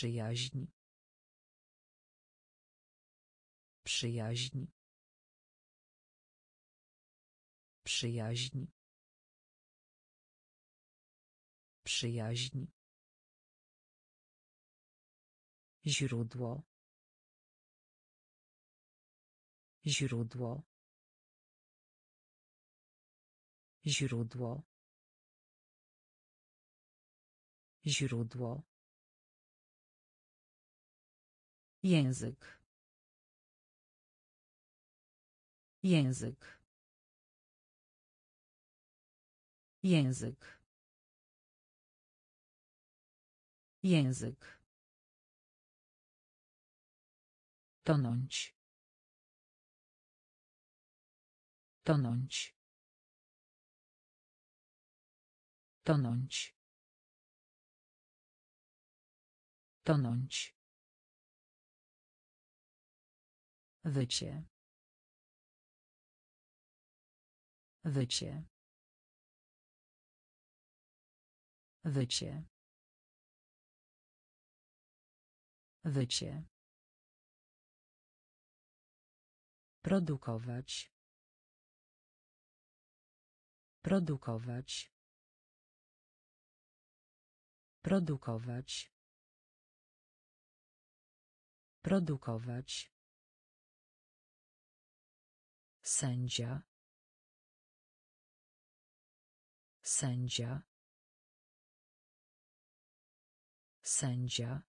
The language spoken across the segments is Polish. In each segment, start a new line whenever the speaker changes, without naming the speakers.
Przyjaźń. Przyjaźń. Przyjaźń. Przyjaźń. Źródło. Źródło. Źródło. Źródło. Język. Język. Język. Język. Tonąć. Tonąć. Tonąć. Tonąć. Wycie. Wycie. Wycie. Wycie. Produkować. Produkować. Produkować. Produkować. Sędzia. Sędzia. Sędzia.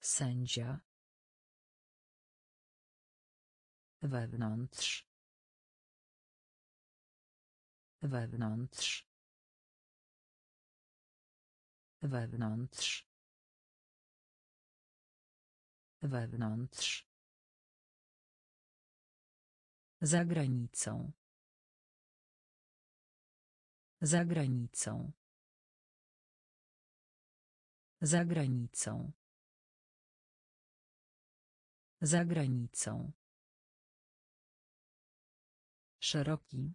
Sędzia. Wewnątrz. Wewnątrz. Wewnątrz. Wewnątrz. Za granicą. Za granicą. Za granicą. Za granicą. Szeroki.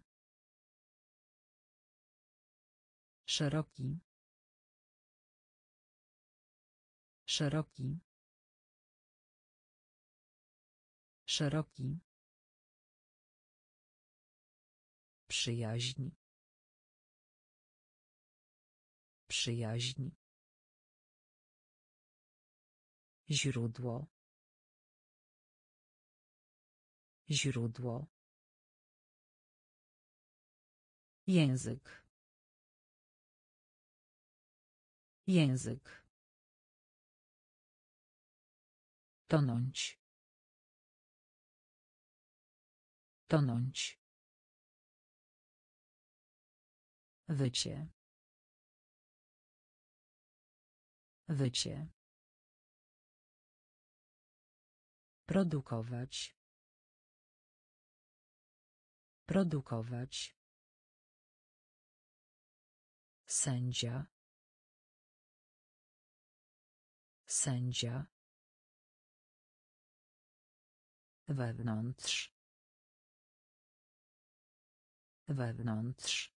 Szeroki. Szeroki. Szeroki. Przyjaźń. Przyjaźń. Źródło. Źródło. Język. Język. Tonąć. Tonąć. Wycie. Wycie. Produkować. Produkować. Sędzia. Sędzia. Wewnątrz. Wewnątrz.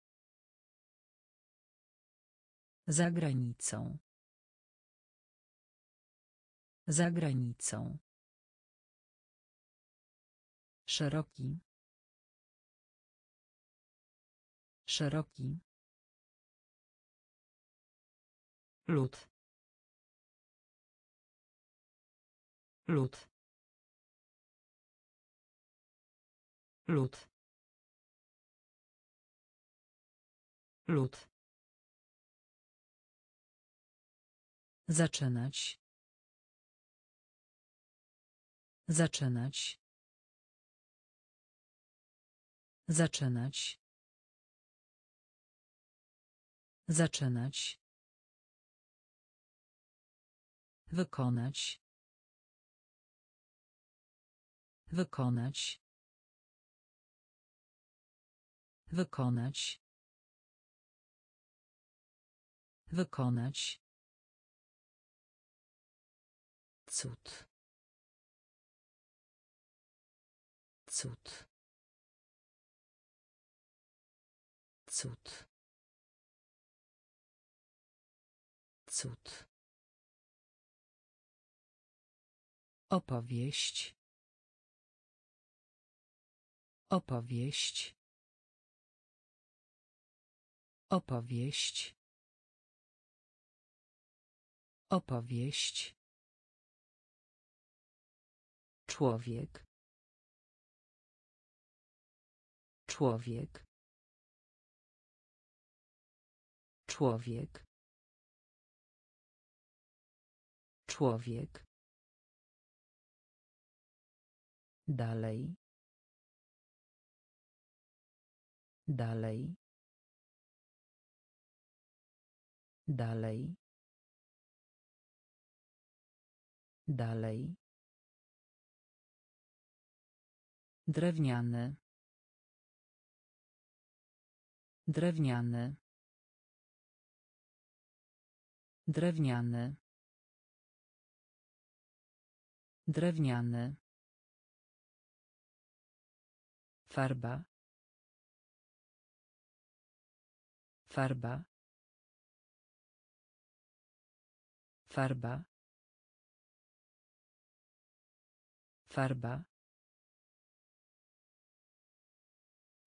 Za granicą. Za granicą. Szeroki. Szeroki. Lód. Lód. Lód. Lód. Zaczynać. Zaczynać. Zaczynać. Zaczynać. Wykonać. Wykonać. Wykonać. Wykonać. Cud. Cud. Cud. Cud. Opowieść. Opowieść. Opowieść. Opowieść. Człowiek. Człowiek. Człowiek. Człowiek. Dalej. Dalej. Dalej. Dalej. Drewniany. Drewniany. Drewniany. Drewniany. Farba. Farba. Farba. Farba.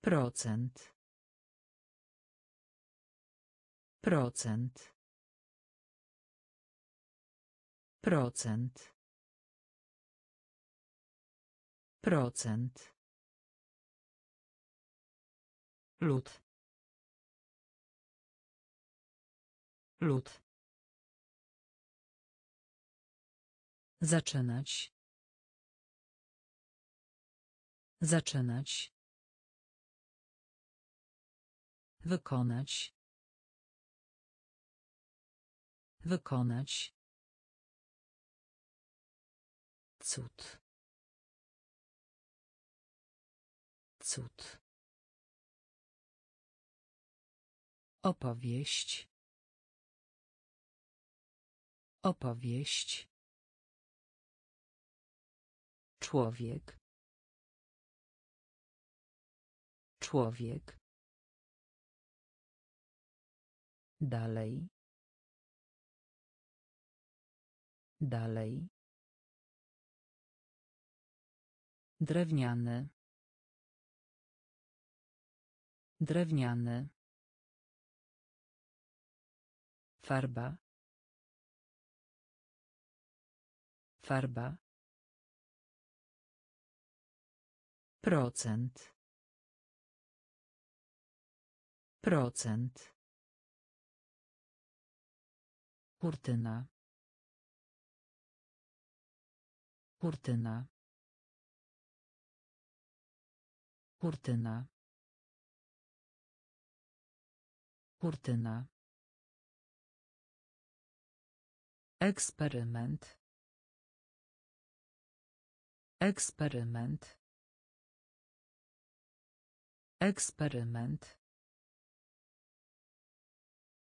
Procent. Procent. Procent. Procent. Lód. Lód. Zaczynać. Zaczynać. Wykonać. Wykonać. Cud. Cud. Opowieść. Opowieść. Człowiek. Człowiek. Dalej. Dalej. Drewniany. Drewniany. Farba. Farba. Procent. Procent. Kurtyna. Kurtyna. Kurtyna. Kurtyna. Eksperyment. Eksperyment. Eksperyment.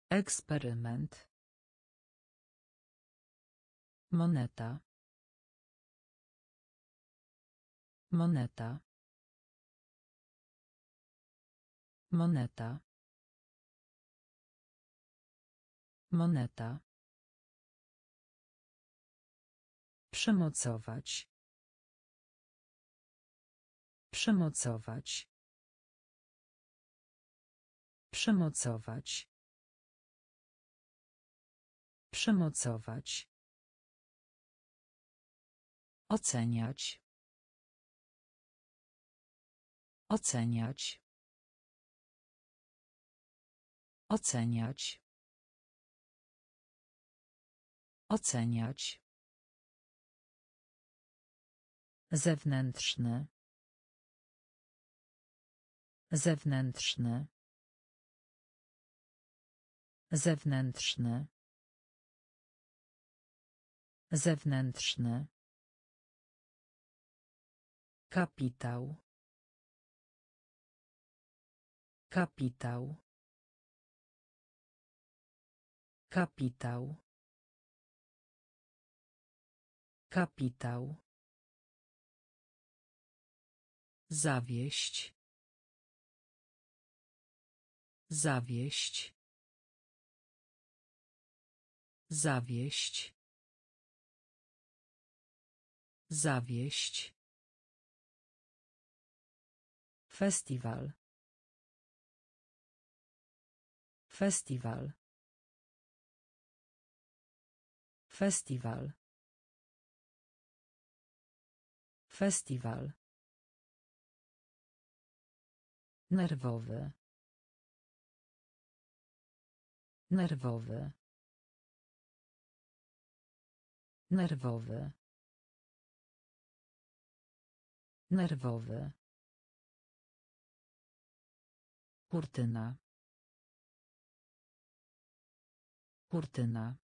Eksperyment. Moneta. Moneta. Moneta. Moneta. Przymocować. Przymocować. Przymocować. Przymocować. Oceniać. Oceniać. Oceniać. Oceniać. Zewnętrzny. Zewnętrzny. Zewnętrzny. Zewnętrzny. Kapitał. Kapitał. Kapitał. Kapitał. Zawieść. Zawieść. Zawieść. Zawieść. Festiwal. Festiwal. Festiwal. Festiwal. Nerwowy. Nerwowy. Nerwowy. Nerwowy. Kurtyna. Kurtyna.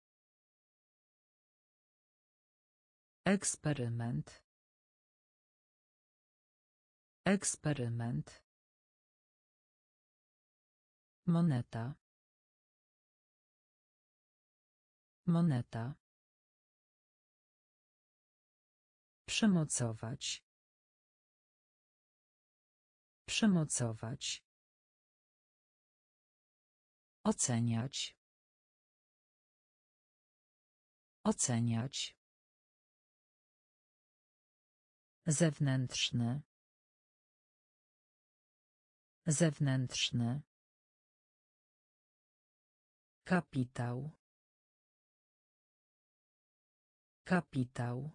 Eksperyment. Eksperyment. Moneta. Moneta. Przemocować. Przemocować. Oceniać. Oceniać. Zewnętrzny. Zewnętrzny. Kapitał. Kapitał.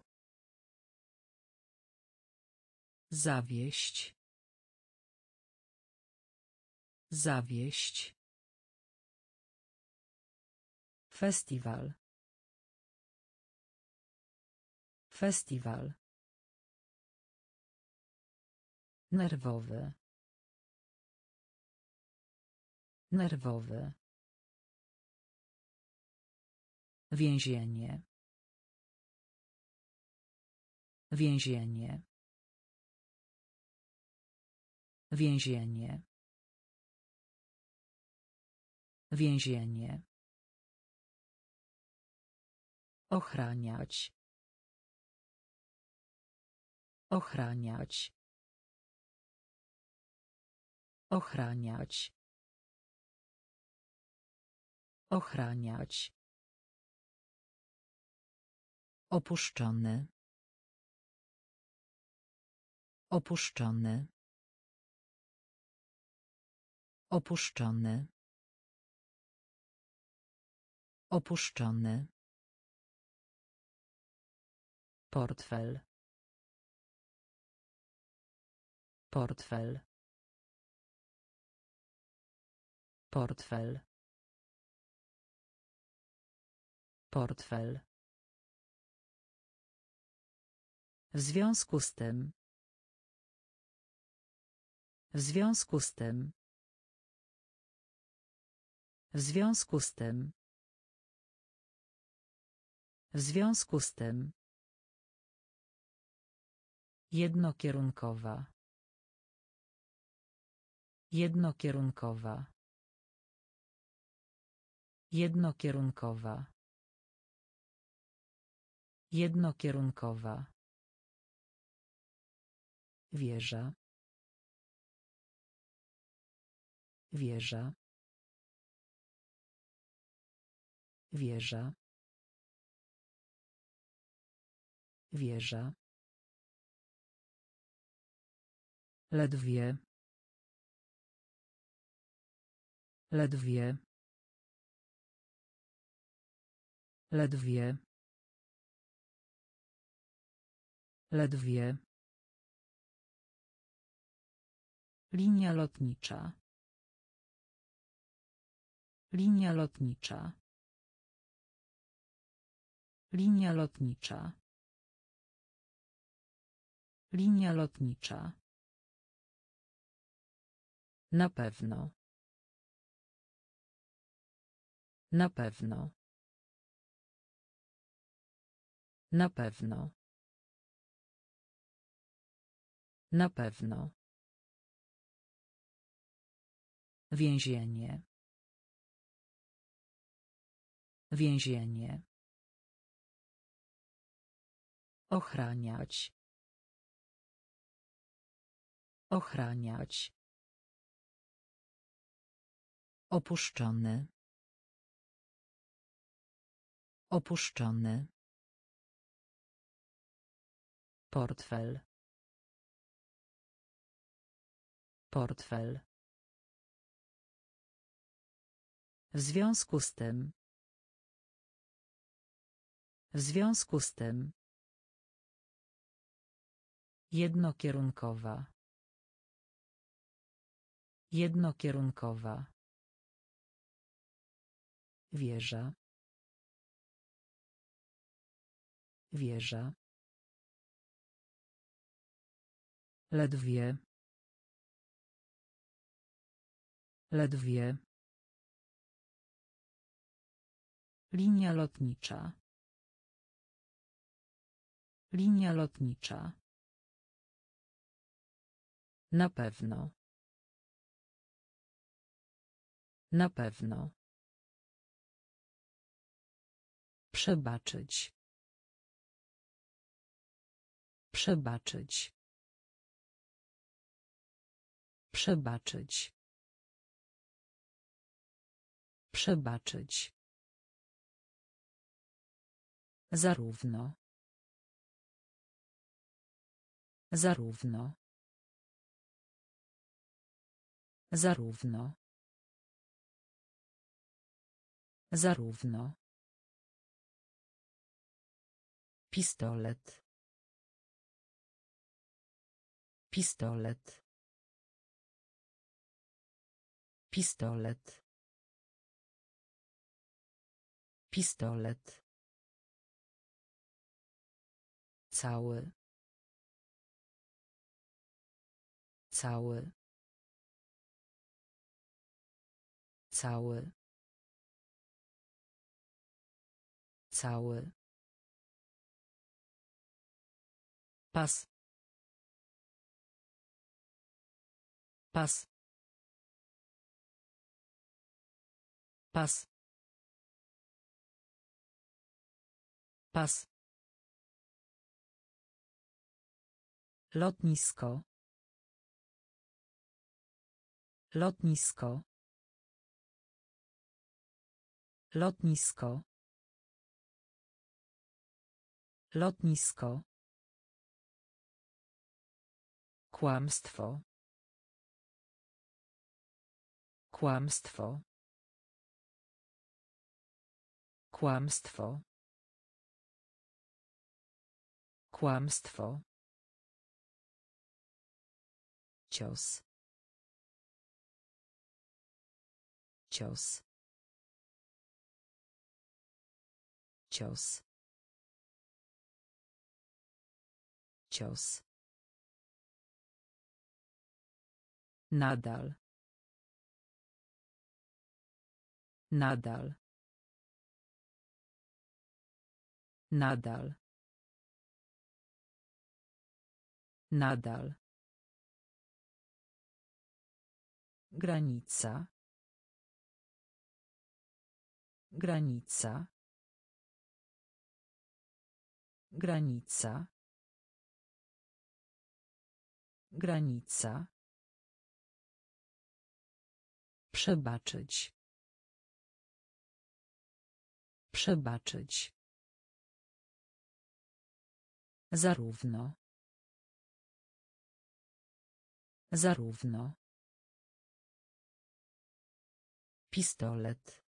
Zawieść. Zawieść. Festiwal. Festiwal. Nerwowy. Nerwowy. Więzienie. Więzienie. Więzienie. Więzienie. Ochraniać. Ochraniać. Ochraniać. Ochraniać. Opuszczony. Opuszczony. Opuszczony. Opuszczony. Portfel. Portfel. Portfel. Portfel. W związku z tym. W związku z tym. W związku z tym. W związku z tym. Jednokierunkowa. Jednokierunkowa. Jednokierunkowa. Jednokierunkowa. Wieża. Wieża. Wieża. Wieża. Ledwie. Ledwie. Ledwie. Ledwie. Linia lotnicza. Linia lotnicza. Linia lotnicza. Linia lotnicza. Na pewno. Na pewno. Na pewno. Na pewno. Więzienie. Więzienie. Ochraniać. Ochraniać. Opuszczony. Opuszczony. Portfel. Portfel. W związku z tym. W związku z tym. Jednokierunkowa. Jednokierunkowa. Wieża. Wieża. Ledwie. Ledwie. Linia lotnicza. Linia lotnicza. Na pewno. Na pewno. Przebaczyć. Przebaczyć. Przebaczyć. Przebaczyć. Zarówno. Zarówno. Zarówno. Zarówno. Pistolet. Pistolet. Pistolet. Pistolet. Cały. Cały. Cały. Cały. Pas. Pas. Pas. Pas. Lotnisko. Lotnisko. Lotnisko. Lotnisko. Kłamstwo. Kłamstwo. Kłamstwo. Kłamstwo. Cios. Cios. Cios. Cios. Nadal. Nadal. Nadal. Nadal. Granica. Granica. Granica. Granica. Przebaczyć. Przebaczyć. Zarówno. Zarówno. Pistolet.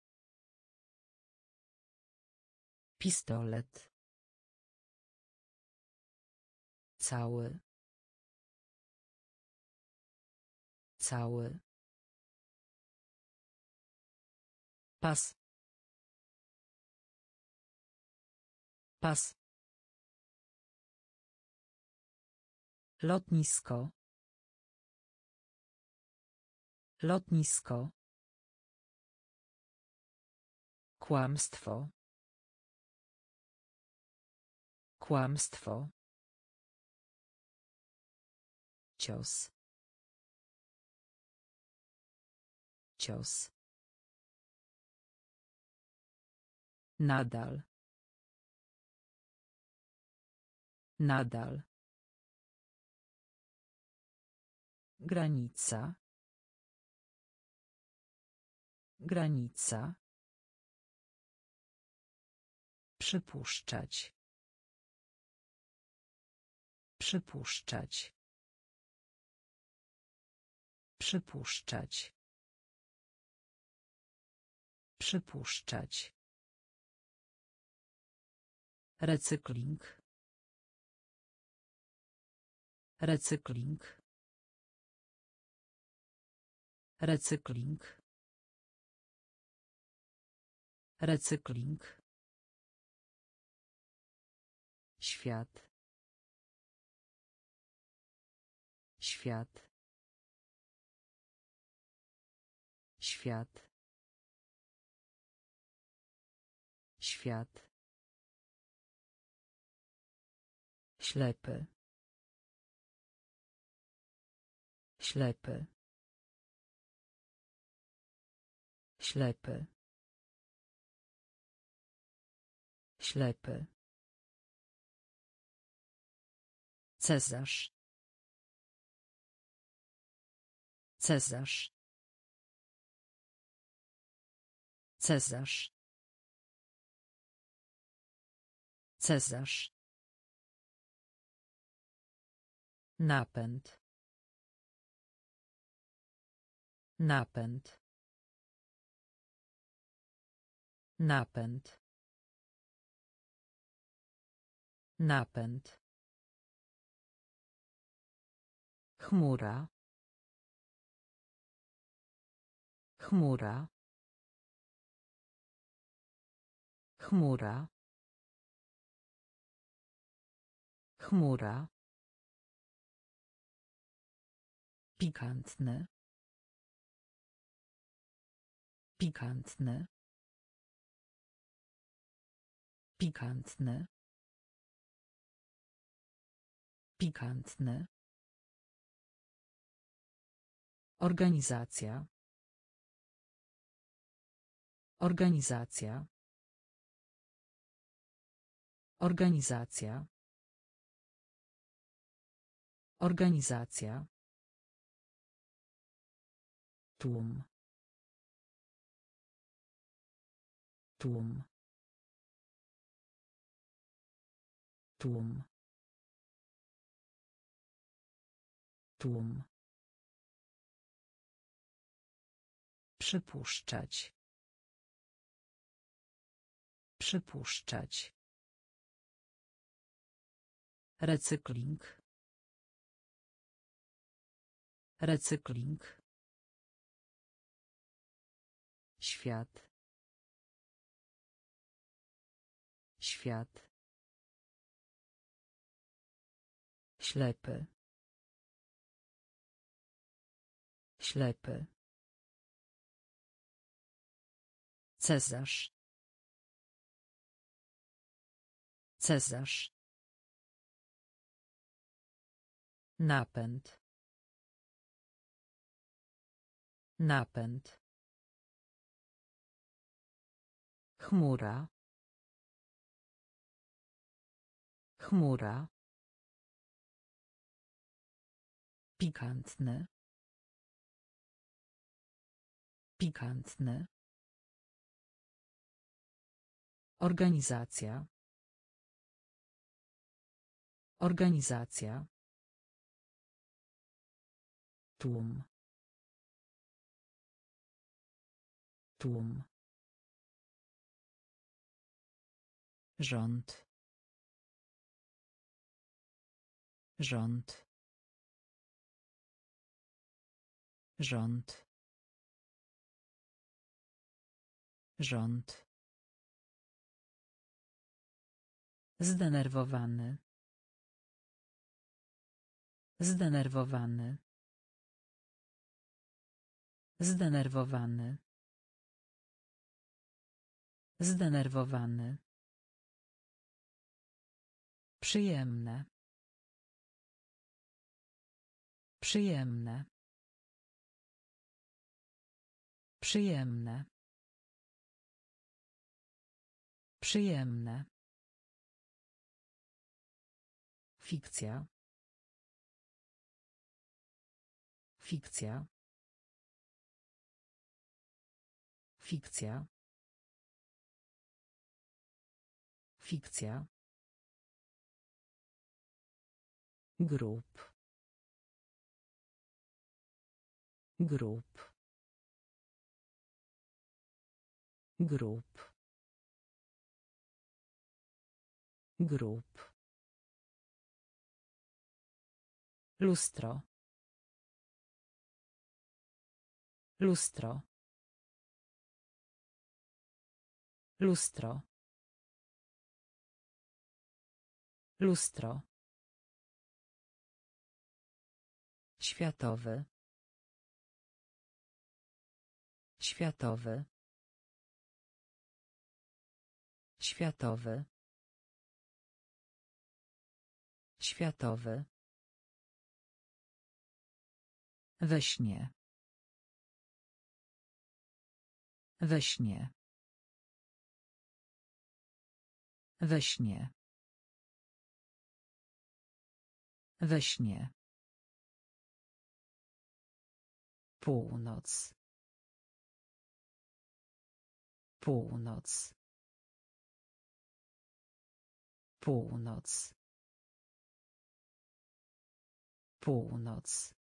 Pistolet. Cały. Cały. Pas. Pas. Lotnisko. Lotnisko. Kłamstwo. Kłamstwo. Cios. Cios. Nadal. Nadal. Granica. Granica. Przypuszczać. Przypuszczać. Przypuszczać. Przypuszczać. Recykling. Recykling. Recykling. Recykling. Świat. Świat. Świat. Świat. Ślepy. Ślepy. Ślepy. Ślepy. Cezarz. Cezarz. Cezarz. Cezarz. Napęd. Napęd. Napęd. Napęd. Chmura. Chmura. Chmura. Chmura. Pikantny. Pikantny. Pikantny. Pikantny. Organizacja. Organizacja. Organizacja. Organizacja. Tłum. Tłum. Tłum. Tłum. Przypuszczać. Przypuszczać. Recykling. Recykling. Świat. Świat. Ślepy. Ślepy. Cezarz. Cezarz. Napęd. Napęd. Chmura. Chmura. Pikantny. Pikantny. Organizacja. Organizacja. Tłum. Tłum. Rząd. Rząd. Rząd. Rząd. Zdenerwowany. Zdenerwowany. Zdenerwowany. Zdenerwowany. Przyjemne. Przyjemne. Przyjemne. Przyjemne. Fikcja. Fikcja. Fikcja. Fikcja. Grup. Grup. Grup. Grup. Lustro. Lustro. Lustro. Lustro. Światowy. Światowy. Światowy. Światowy. We śnie. We śnie. We śnie. We śnie. Północ. Północ. Północ. Północ.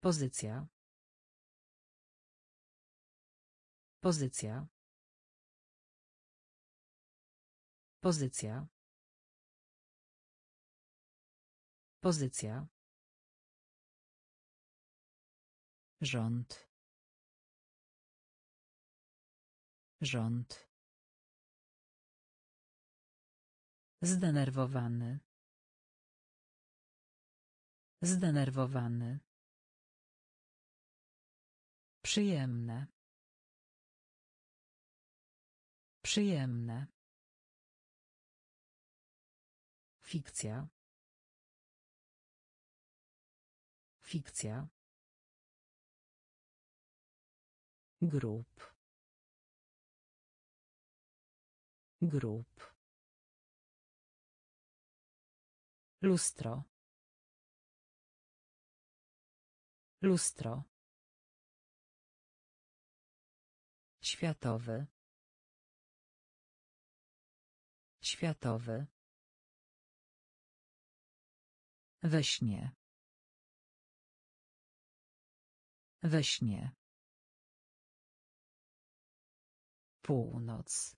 Pozycja. Pozycja. Pozycja. Pozycja. Rząd. Rząd. Zdenerwowany. Zdenerwowany. Przyjemne. Przyjemne. Fikcja. Fikcja. Grup. Grup. Lustro. Lustro. Światowy. Światowy. We śnie. We śnie. Północ.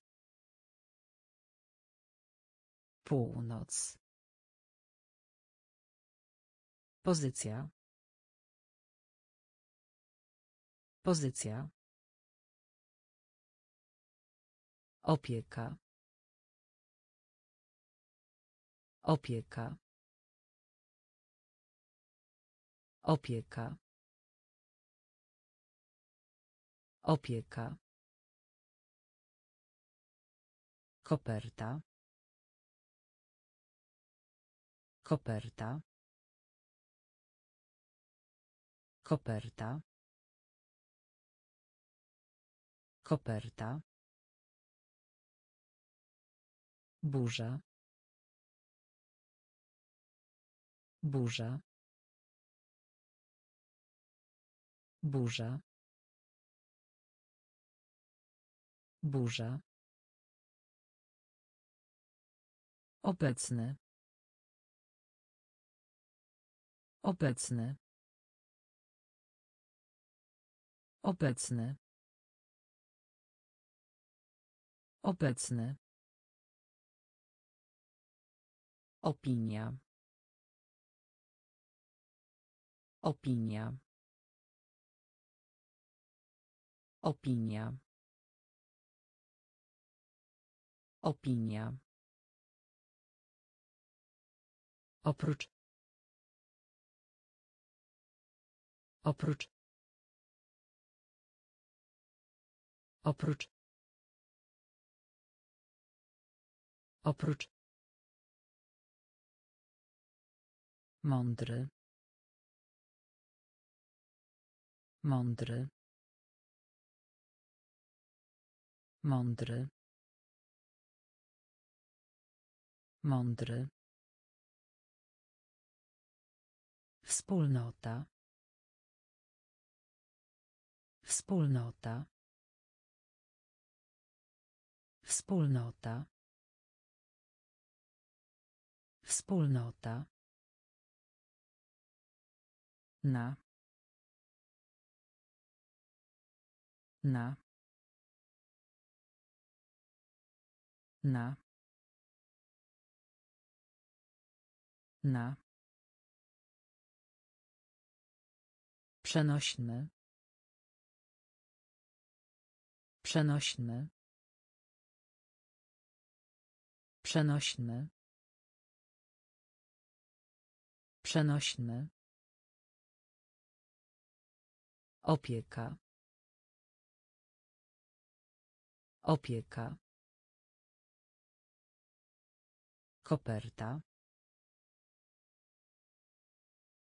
Północ. Pozycja. Pozycja. Opieka. Opieka. Opieka. Opieka. Koperta. Koperta. Koperta. Koperta. Burza. Burza. Burza. Burza. Obecny. Obecny. Obecny. Obecny. Opinia. Opinia. Opinia. Opinia. Oprócz. Oprócz. Oprócz. Oprócz. Mądry. Mądry. Mądry. Mądry. Wspólnota. Wspólnota. Wspólnota. Wspólnota. Na. Na. Na. Na. Przenośny. Przenośny. Przenośny. Przenośny. Opieka. Opieka. Koperta.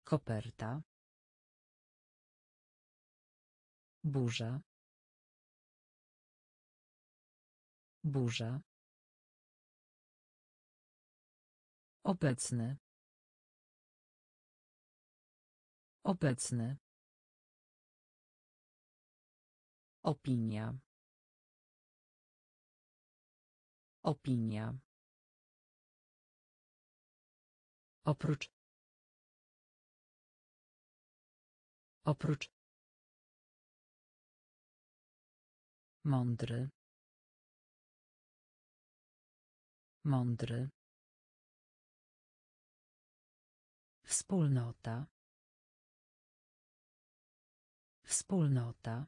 Koperta. Burza. Burza. Obecny. Obecny. Opinia. Opinia. Oprócz. Oprócz. Mądry. Mądry. Wspólnota. Wspólnota.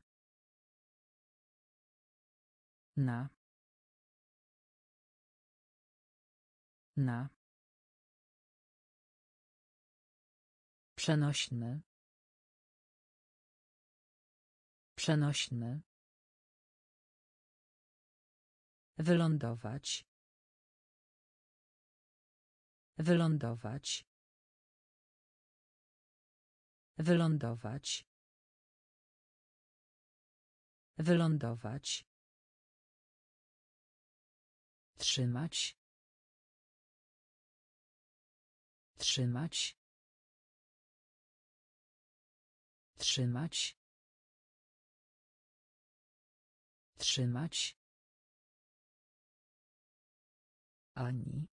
Na. Na. Przenośny. Przenośny. Wylądować. Wylądować. Wylądować. Wylądować. Trzymać. Trzymać. Trzymać. Trzymać. Ani.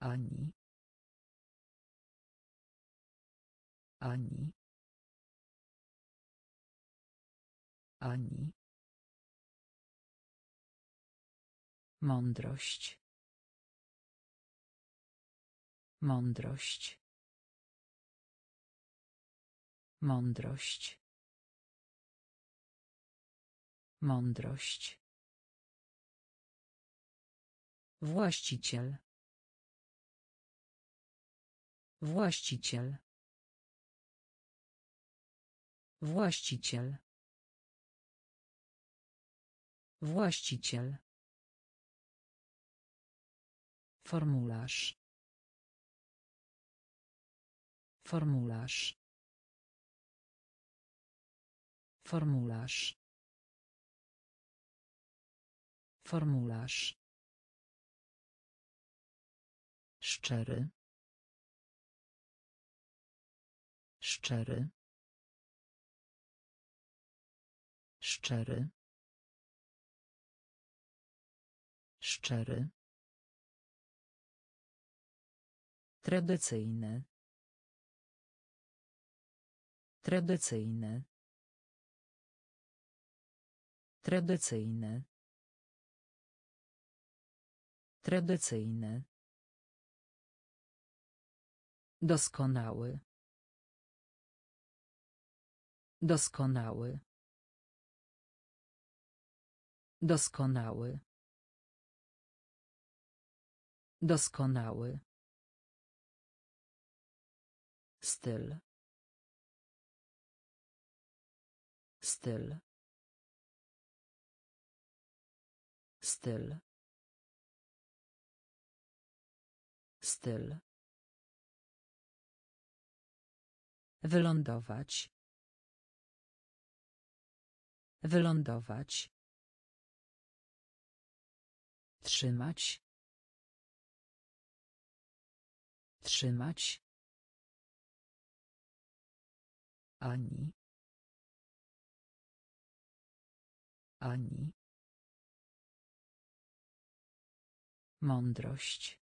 Ani. Ani. Ani. Mądrość. Mądrość. Mądrość. Mądrość. Właściciel. Właściciel. Właściciel. Właściciel. Formularz. Formularz. Formularz. Formularz. Szczery. Szczery. Szczery. Szczery. Tradycyjny. Tradycyjny. Tradycyjny. Tradycyjny. Doskonały. Doskonały. Doskonały. Doskonały. Styl. Styl. Styl. Styl. Wylądować. Wylądować. Trzymać. Trzymać. Ani. Pani. Mądrość.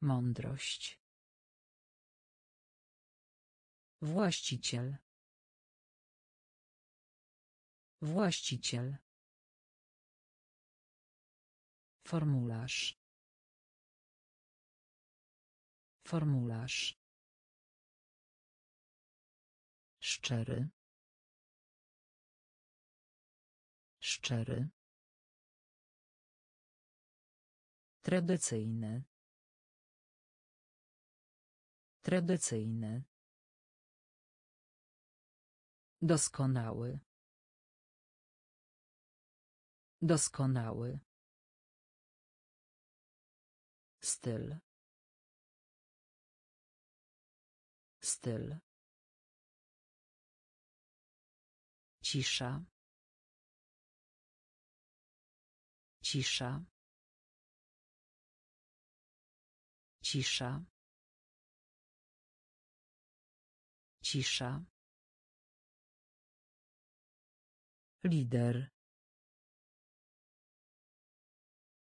Mądrość. Właściciel. Właściciel. Formularz. Formularz. Szczery. Szczery. Tradycyjny. Doskonały. Doskonały. Styl. Styl. Cisza. Cisza. Cisza. Cisza. Lider.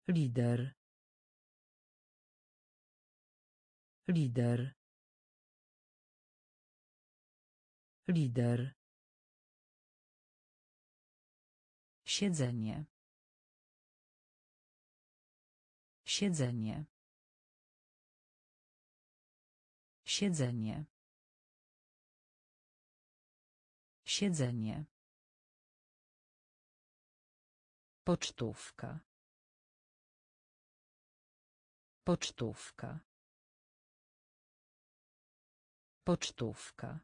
Lider. Lider. Lider. Siedzenie. Siedzenie. Siedzenie. Siedzenie. Pocztówka. Pocztówka. Pocztówka.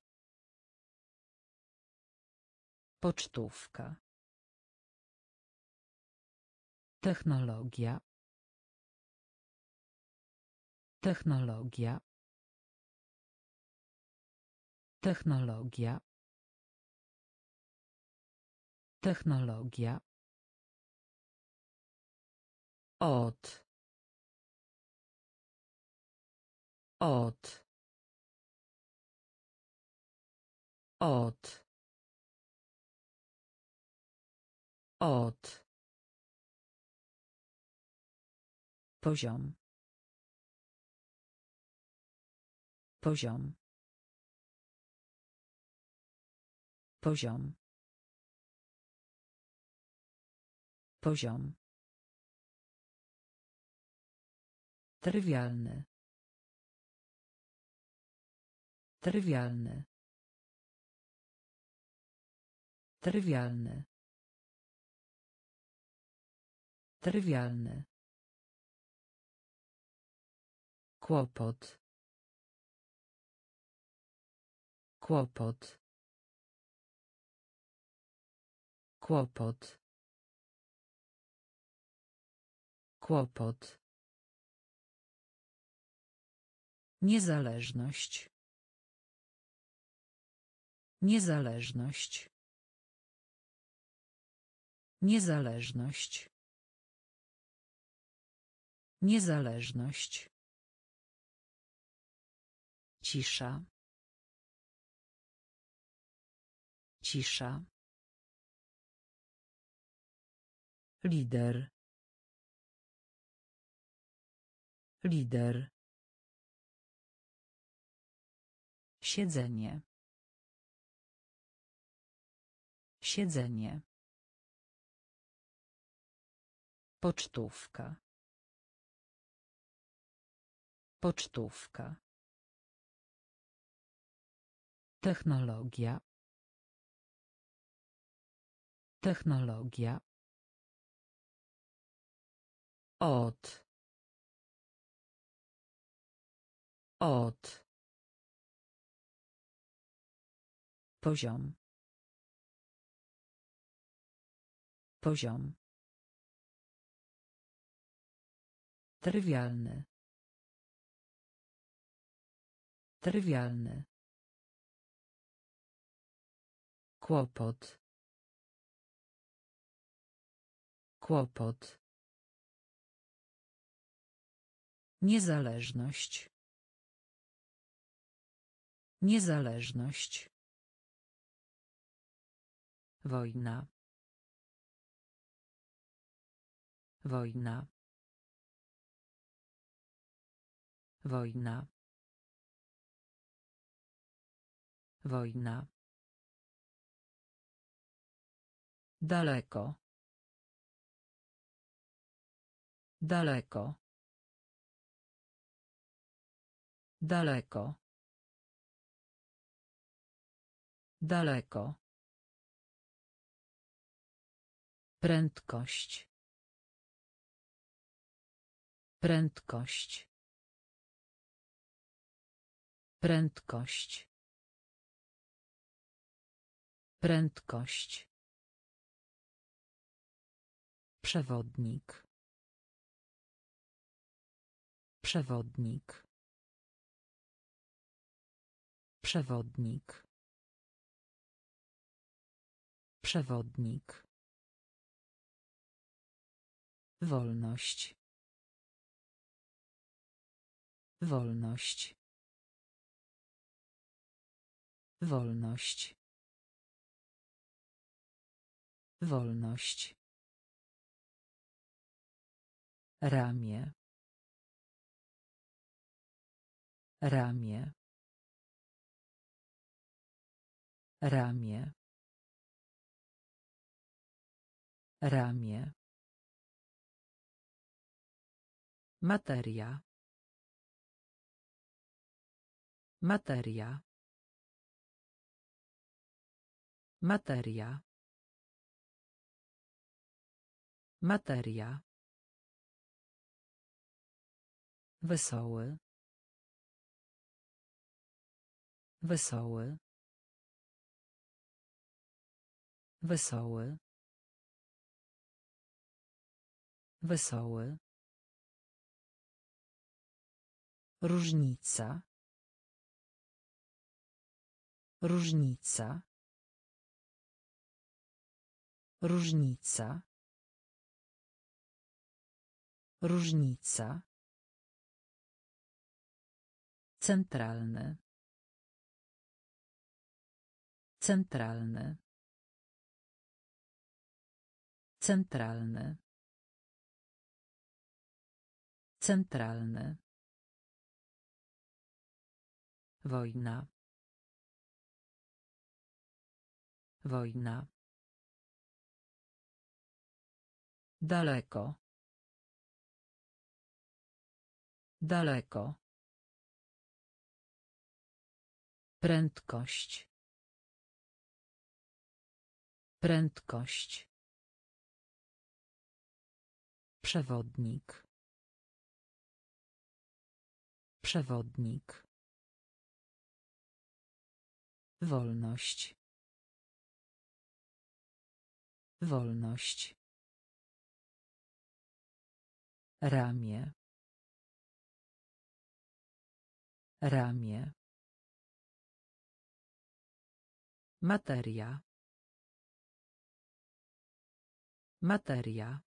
Pocztówka. Technologia. Technologia. Technologia. Technologia. Od. Od. Od. Od. Poziom. Poziom. Poziom. Poziom. Trywialny. Trywialny. Trywialny. Trywialny. Kłopot. Kłopot. Kłopot. Kłopot. Niezależność. Niezależność. Niezależność. Niezależność. Cisza. Cisza. Lider. Lider. Siedzenie. Siedzenie. Pocztówka. Pocztówka. Technologia. Technologia. Od. Od. Poziom. Poziom. Trywialny. Trywialny. Kłopot. Kłopot. Niezależność. Niezależność. Wojna. Wojna. Wojna. Wojna. Daleko. Daleko. Daleko. Daleko. Prędkość. Prędkość. Prędkość. Prędkość. Przewodnik. Przewodnik. Przewodnik. Przewodnik. Wolność. Wolność. Wolność. Wolność. Ramię. Ramię. Ramię. Ramię. Materia. Materia. Materia. Materia. Wesoły. Wesoły. Wesoły. Wesoły. Różnica. Różnica. Różnica. Różnica. Centralny. Centralny. Centralny. Centralny. Wojna. Wojna. Daleko. Daleko. Prędkość. Prędkość. Przewodnik. Przewodnik. Wolność. Wolność. Ramię. Ramię. Materia. Materia.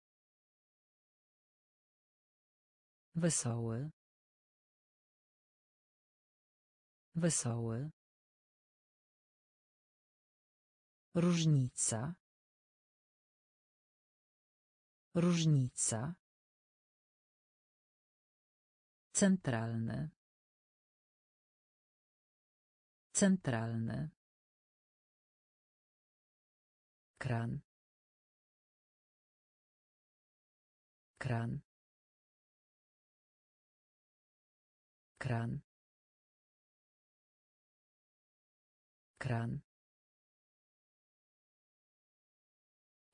Wesoły. Wesoły. Różnica. Różnica. Centralny. Centralny. Kran. Kran. Kran. Kran.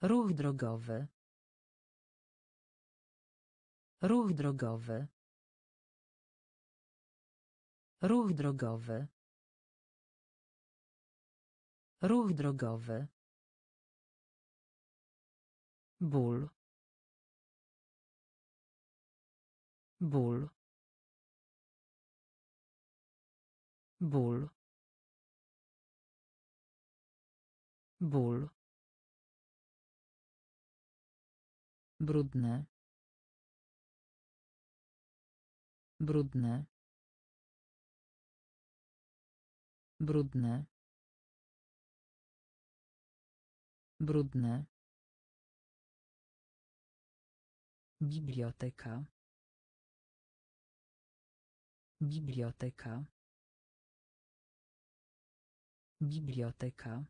Ruch drogowy. Ruch drogowy. Ruch drogowy. Ruch drogowy. Ból. Ból. Ból. Ból. Brudne. Brudne. Brudne. Brudne. Biblioteka. Biblioteka. Biblioteka.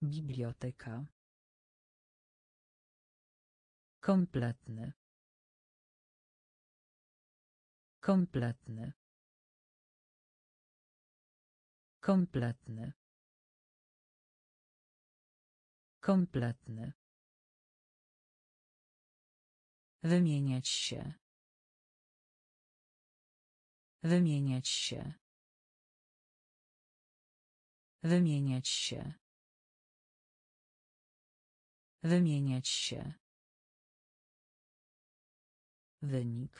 Biblioteka. Kompletny. Kompletny. Kompletny. Kompletny. Wymieniać się. Wymieniać się. Wymieniać się. Wymieniać się. Wynik.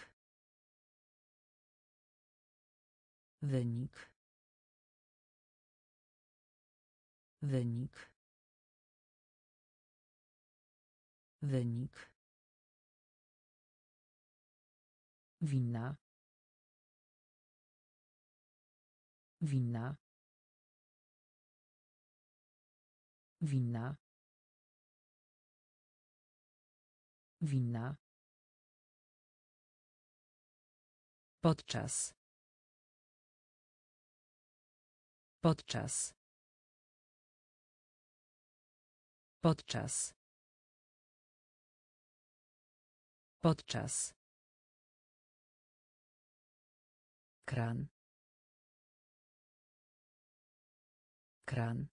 Wynik. Wynik. Wynik. Winna. Winna. Winna. Winna. Podczas. Podczas. Podczas. Podczas. Kran. Kran.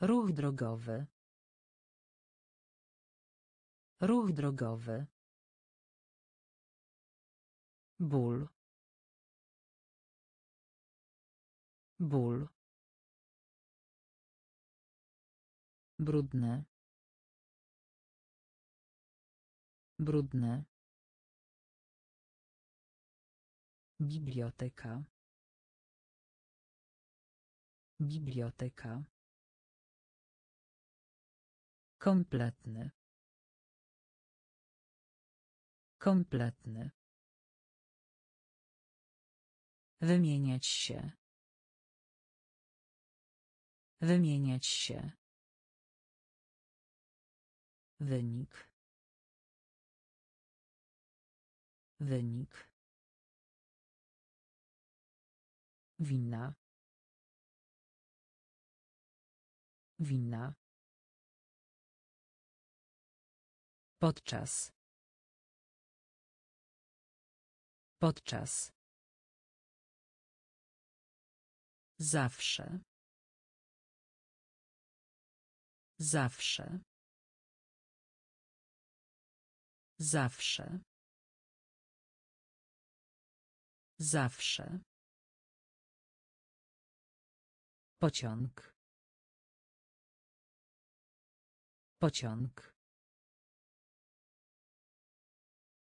Ruch drogowy. Ruch drogowy. Ból. Ból. Brudne. Brudne. Biblioteka. Biblioteka. Kompletny. Kompletny. Wymieniać się. Wymieniać się. Wynik. Wynik. Winna. Winna. Podczas. Podczas. Zawsze. Zawsze. Zawsze. Zawsze. Pociąg. Pociąg.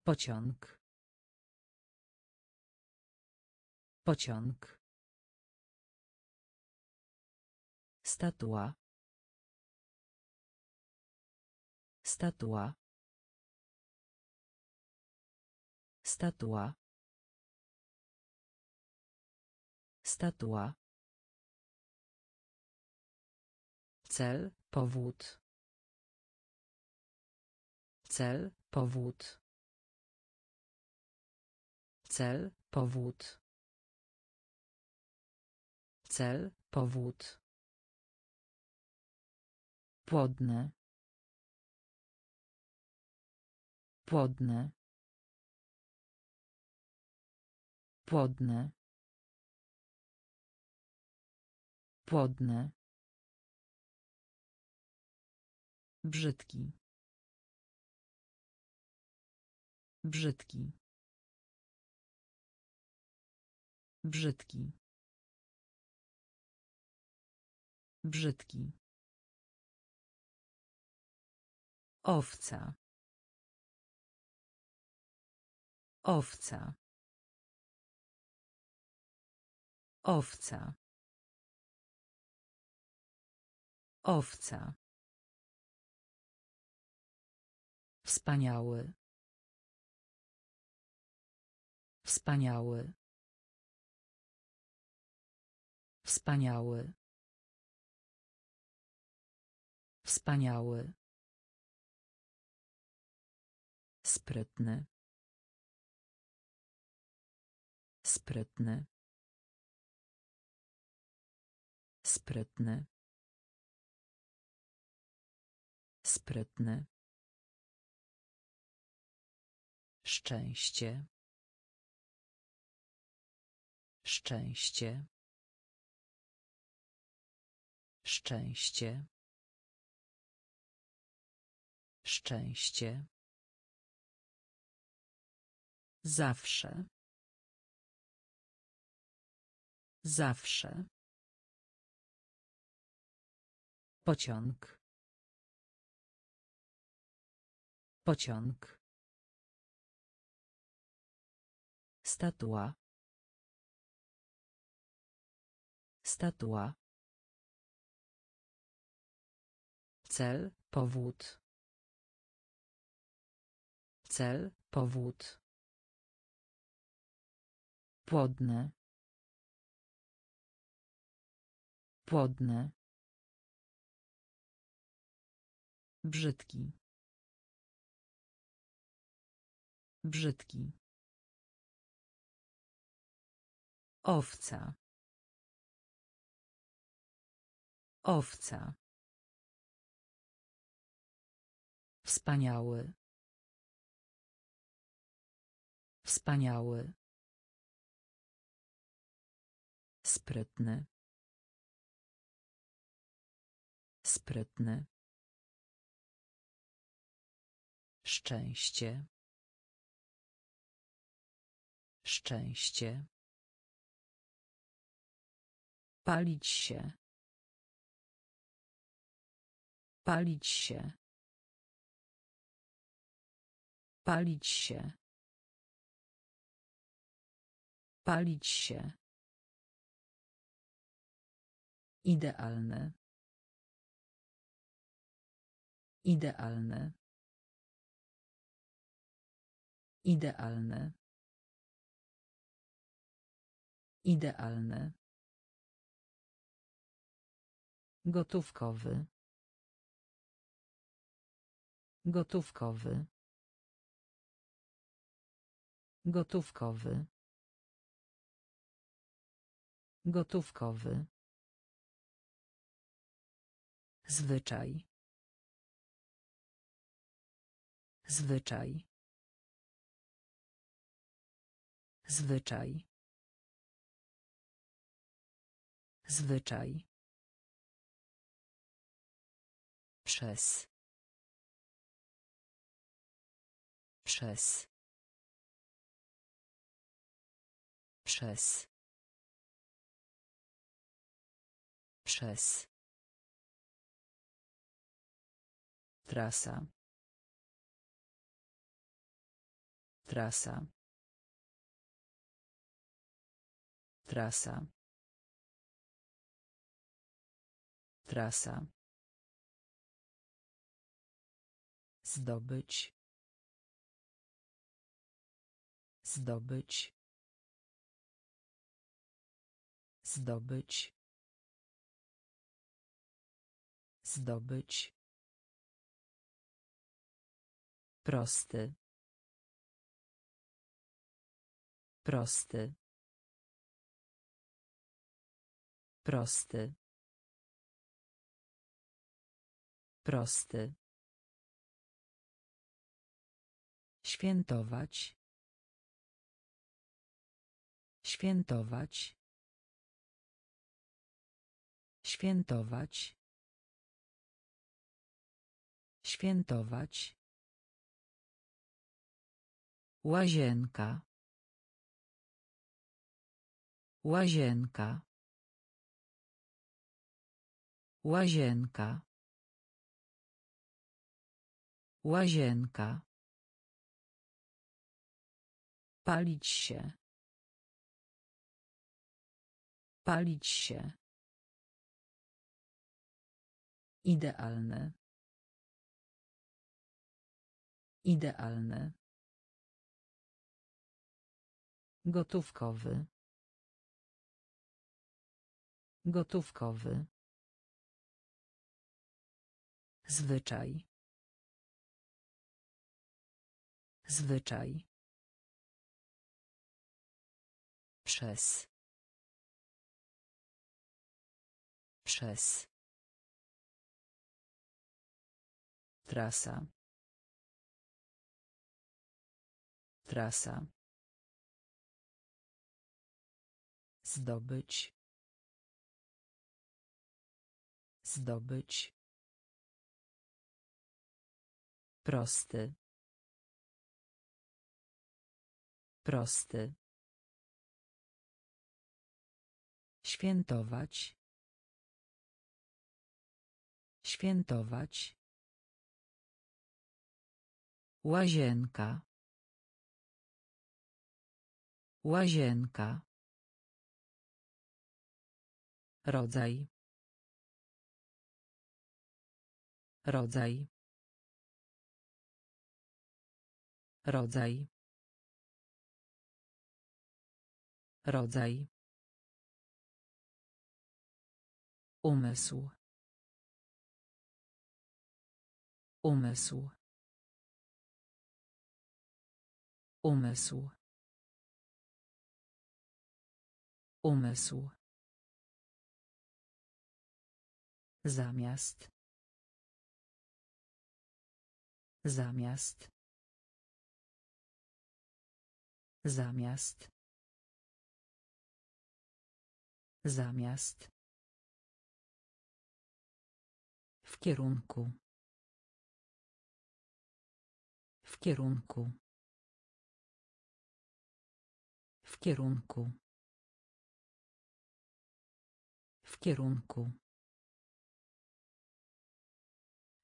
Pociąg. Pociąg. Statua. Statua. Statua. Statua. Cel, powód. Cel, powód. Cel, powód. Cel, powód. Płodne. Płodne. Płodne. Płodne. Brzydki. Brzydki. Brzydki. Brzydki. Owca. Owca. Owca. Owca. Wspaniały. Wspaniały. Wspaniały. Wspaniały. Sprytny. Sprytny. Sprytny. Sprytny. Szczęście. Szczęście. Szczęście. Szczęście. Zawsze. Zawsze. Pociąg. Pociąg. Statua. Statua. Cel, powód. Cel, powód. Płodne. Płodne. Brzydki. Brzydki. Owca. Owca. Wspaniały. Wspaniały. Sprytny. Sprytny. Szczęście. Szczęście. Palić się. Palić się. Palić się. Palić się. Idealne. Idealne. Idealne. Idealne. Gotówkowy. Gotówkowy. Gotówkowy. Gotówkowy. Zwyczaj. Zwyczaj. Zwyczaj. Zwyczaj. Przez. Przez. Przez. Przez. Trasa. Trasa. Trasa. Trasa. Zdobyć. Zdobyć. Zdobyć. Zdobyć. Prosty. Prosty. Prosty. Prosty. Świętować. Świętować. Świętować. Świętować. Łazienka. Łazienka. Łazienka. Łazienka. Palić się. Palić się. Idealne. Idealne. Gotówkowy. Gotówkowy. Zwyczaj. Zwyczaj. Przez. Przez. Trasa. Trasa. Zdobyć. Zdobyć. Prosty. Prosty. Świętować. Świętować. Łazienka. Łazienka. Rodzaj. Rodzaj. Rodzaj. Rodzaj. Umysł. Umysł. Umysł. Umysł. Zamiast. Zamiast. Zamiast. Zamiast. W kierunku. W kierunku. W kierunku. W kierunku.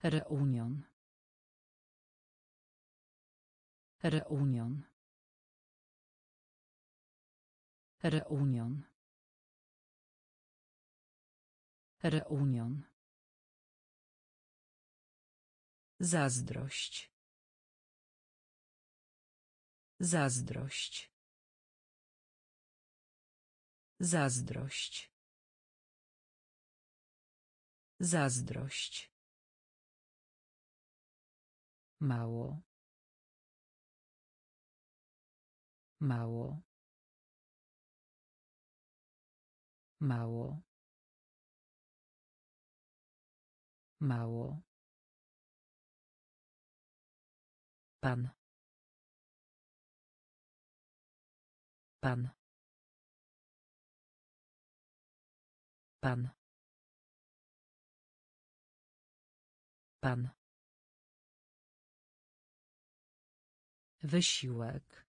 Reunion. Reunion. Reunion. Reunion. Zazdrość. Zazdrość. Zazdrość. Zazdrość. Mało. Mało. Mało. Mało. Pan. Pan. Pan. Pan. Wysiłek.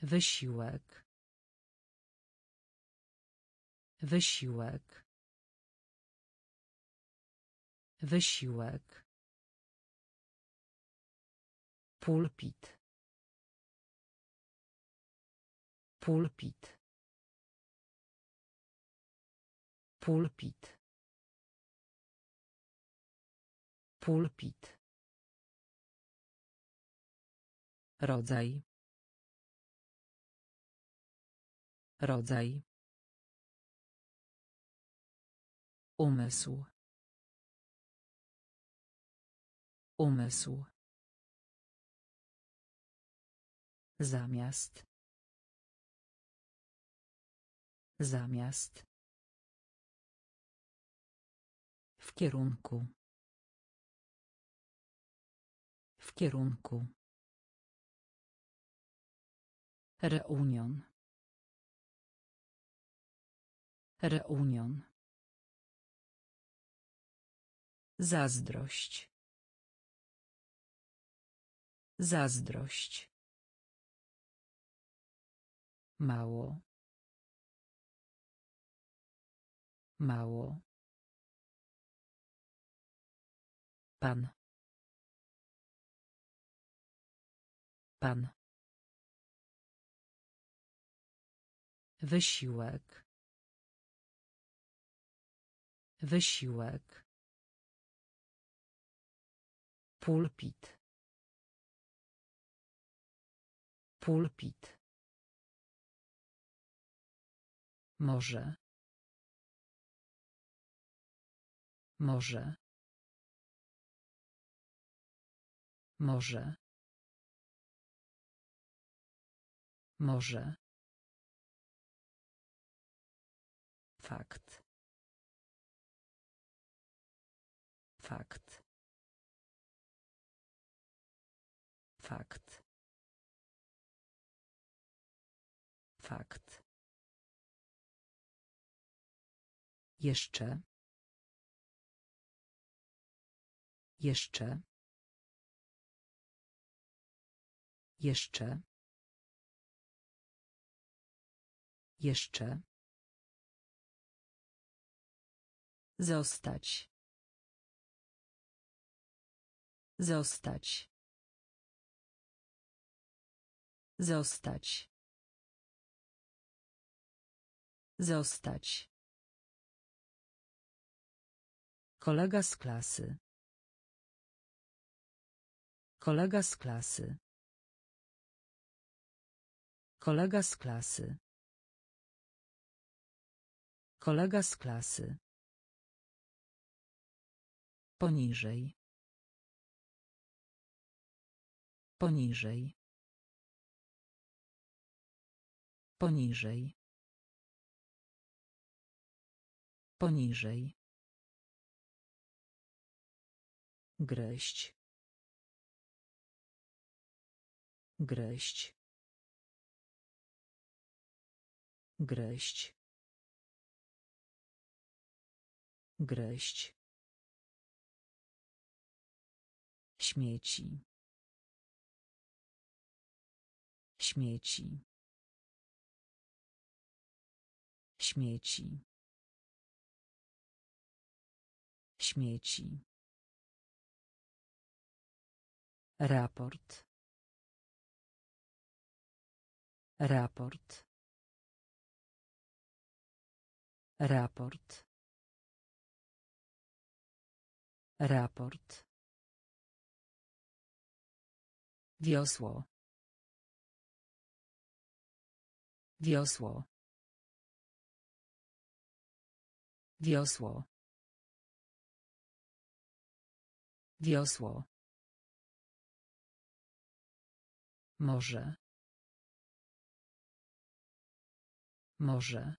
Wysiłek. Wysiłek. Wysiłek. Pulpit. Pulpit. Pulpit. Pulpit. Rodzaj. Rodzaj. Umysł. Umysł. Zamiast. Zamiast. W kierunku. W kierunku. Reunion. Reunion. Zazdrość. Zazdrość. Mało. Mało. Pan. Pan. Wysiłek. Wysiłek. Pulpit. Pulpit. Może. Może. Może. Może. Fakt. Fakt. Fakt. Fakt. Jeszcze. Jeszcze. Jeszcze. Jeszcze. Zostać. Zostać. Zostać. Zostać. Kolega z klasy. Kolega z klasy. Kolega z klasy. Kolega z klasy. Poniżej. Poniżej. Poniżej. Poniżej. Gryźć. Gryźć. Gryźć. Gryźć. Śmieci. Śmieci. Śmieci. Śmieci. Raport. Raport. Raport. Raport. Wiosło. Wiosło. Wiosło. Wiosło. Może. Może.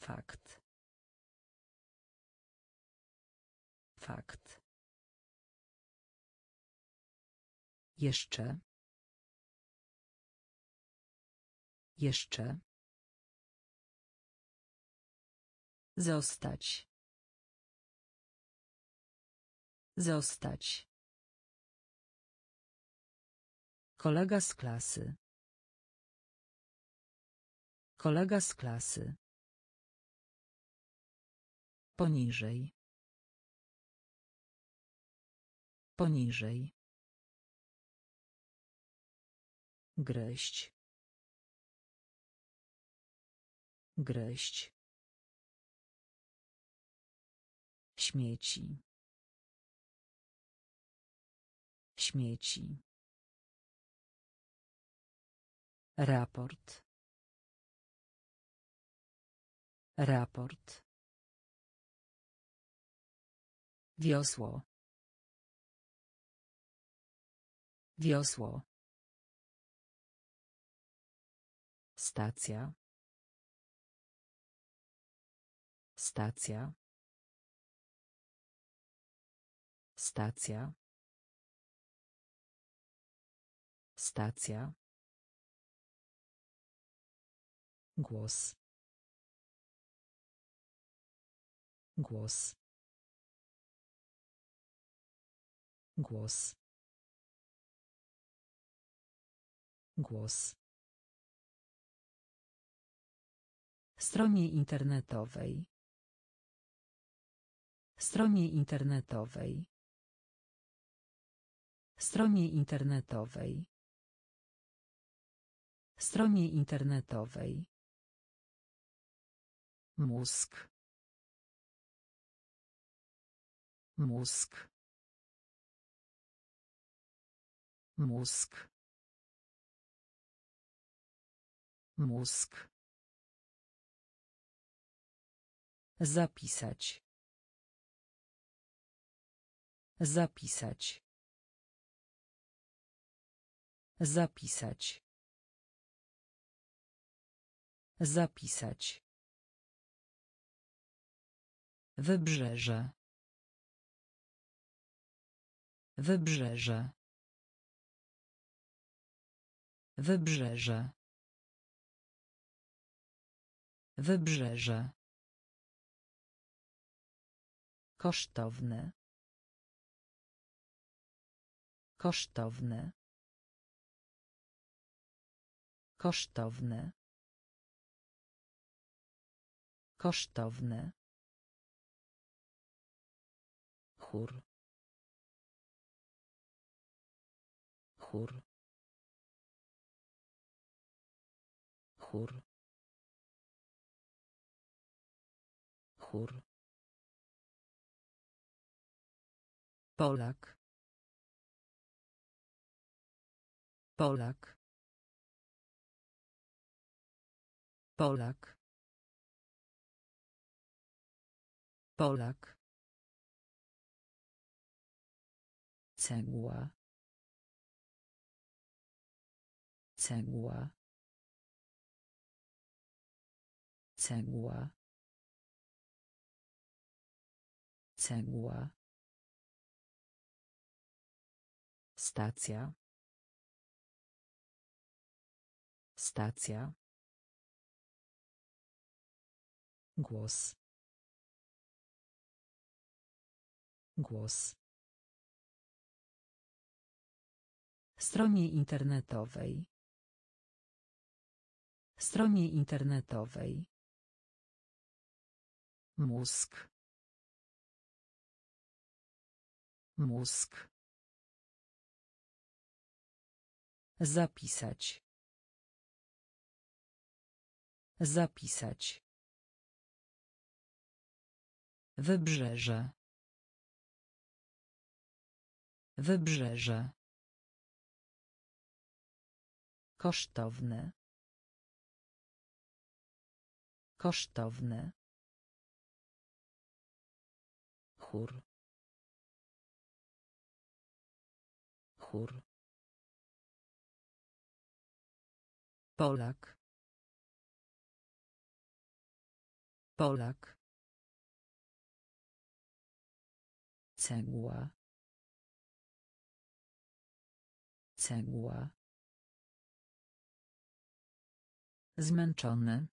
Fakt. Fakt. Jeszcze. Jeszcze. Zostać. Zostać. Kolega z klasy. Kolega z klasy. Poniżej. Poniżej. Gryźć. Gryźć. Śmieci. Śmieci. Raport. Raport. Wiosło. Wiosło. Stacja. Stacja. Stacja. Stacja. Głos. Głos. Głos. Głos. Stronie internetowej. Stronie internetowej. Stronie internetowej. Stronie internetowej. Mózg. Mózg. Mózg. Mózg. Zapisać. Zapisać. Zapisać. Zapisać. Wybrzeże. Wybrzeże. Wybrzeże. Wybrzeże. Kosztowne. Kosztowne. Kosztowne. Kosztowne. Chór. Chór. Chór. Chór. Polak. Polak. Polak. Polak. Cegła. Cegła. Cegła. Cegła. Stacja. Stacja. Głos. Głos. Stronie internetowej. Stronie internetowej. Mózg. Mózg. Zapisać. Zapisać. Wybrzeże. Wybrzeże. Kosztowne. Kosztowne. Chór. Chór. Polak. Polak. Cegła. Cegła. Zmęczony.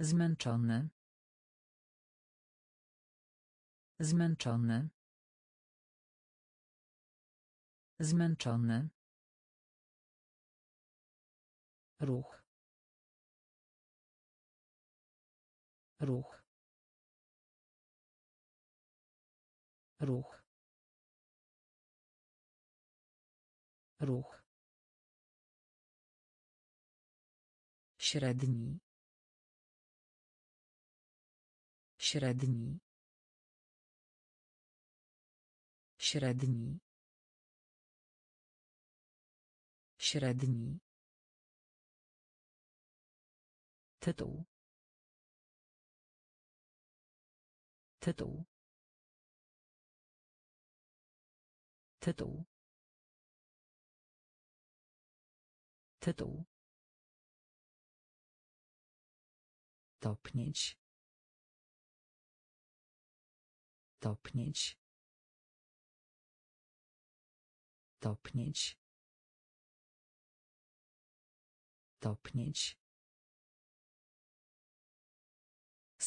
Zmęczony. Zmęczony. Zmęczony. Ruch. Ruch. Ruch. Ruch. Średni. Średni. Średni. Średni. Tytuł. Tytuł. Tytuł. Tytuł. Topnieć. Topnieć. Topnieć. Topnieć.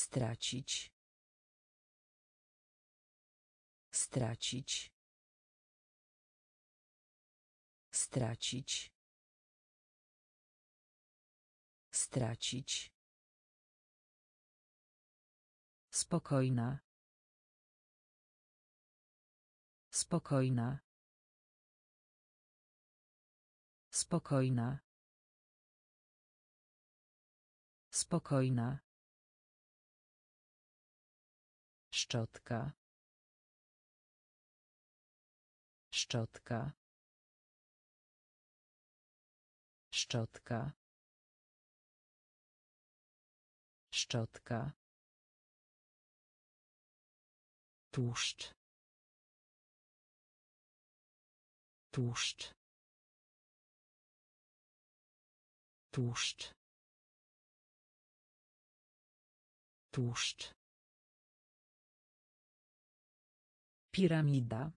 Stracić. Stracić. Stracić. Stracić. Spokojna. Spokojna. Spokojna. Spokojna. Szczotka. Szczotka. Szczotka. Szczotka. Tłuszcz. Tłuszcz. Tłuszcz. Tłuszcz. Piramida.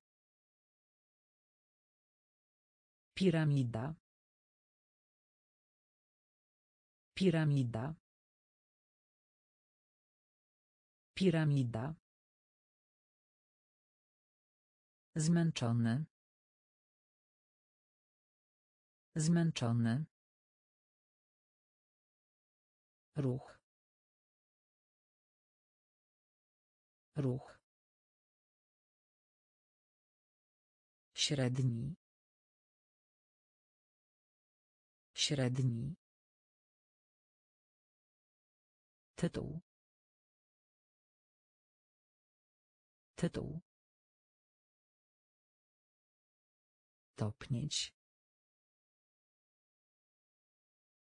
Piramida. Piramida. Piramida. Zmęczony. Zmęczony. Ruch. Ruch. Średni. Średni. Tytuł. Tytuł. Topnieć.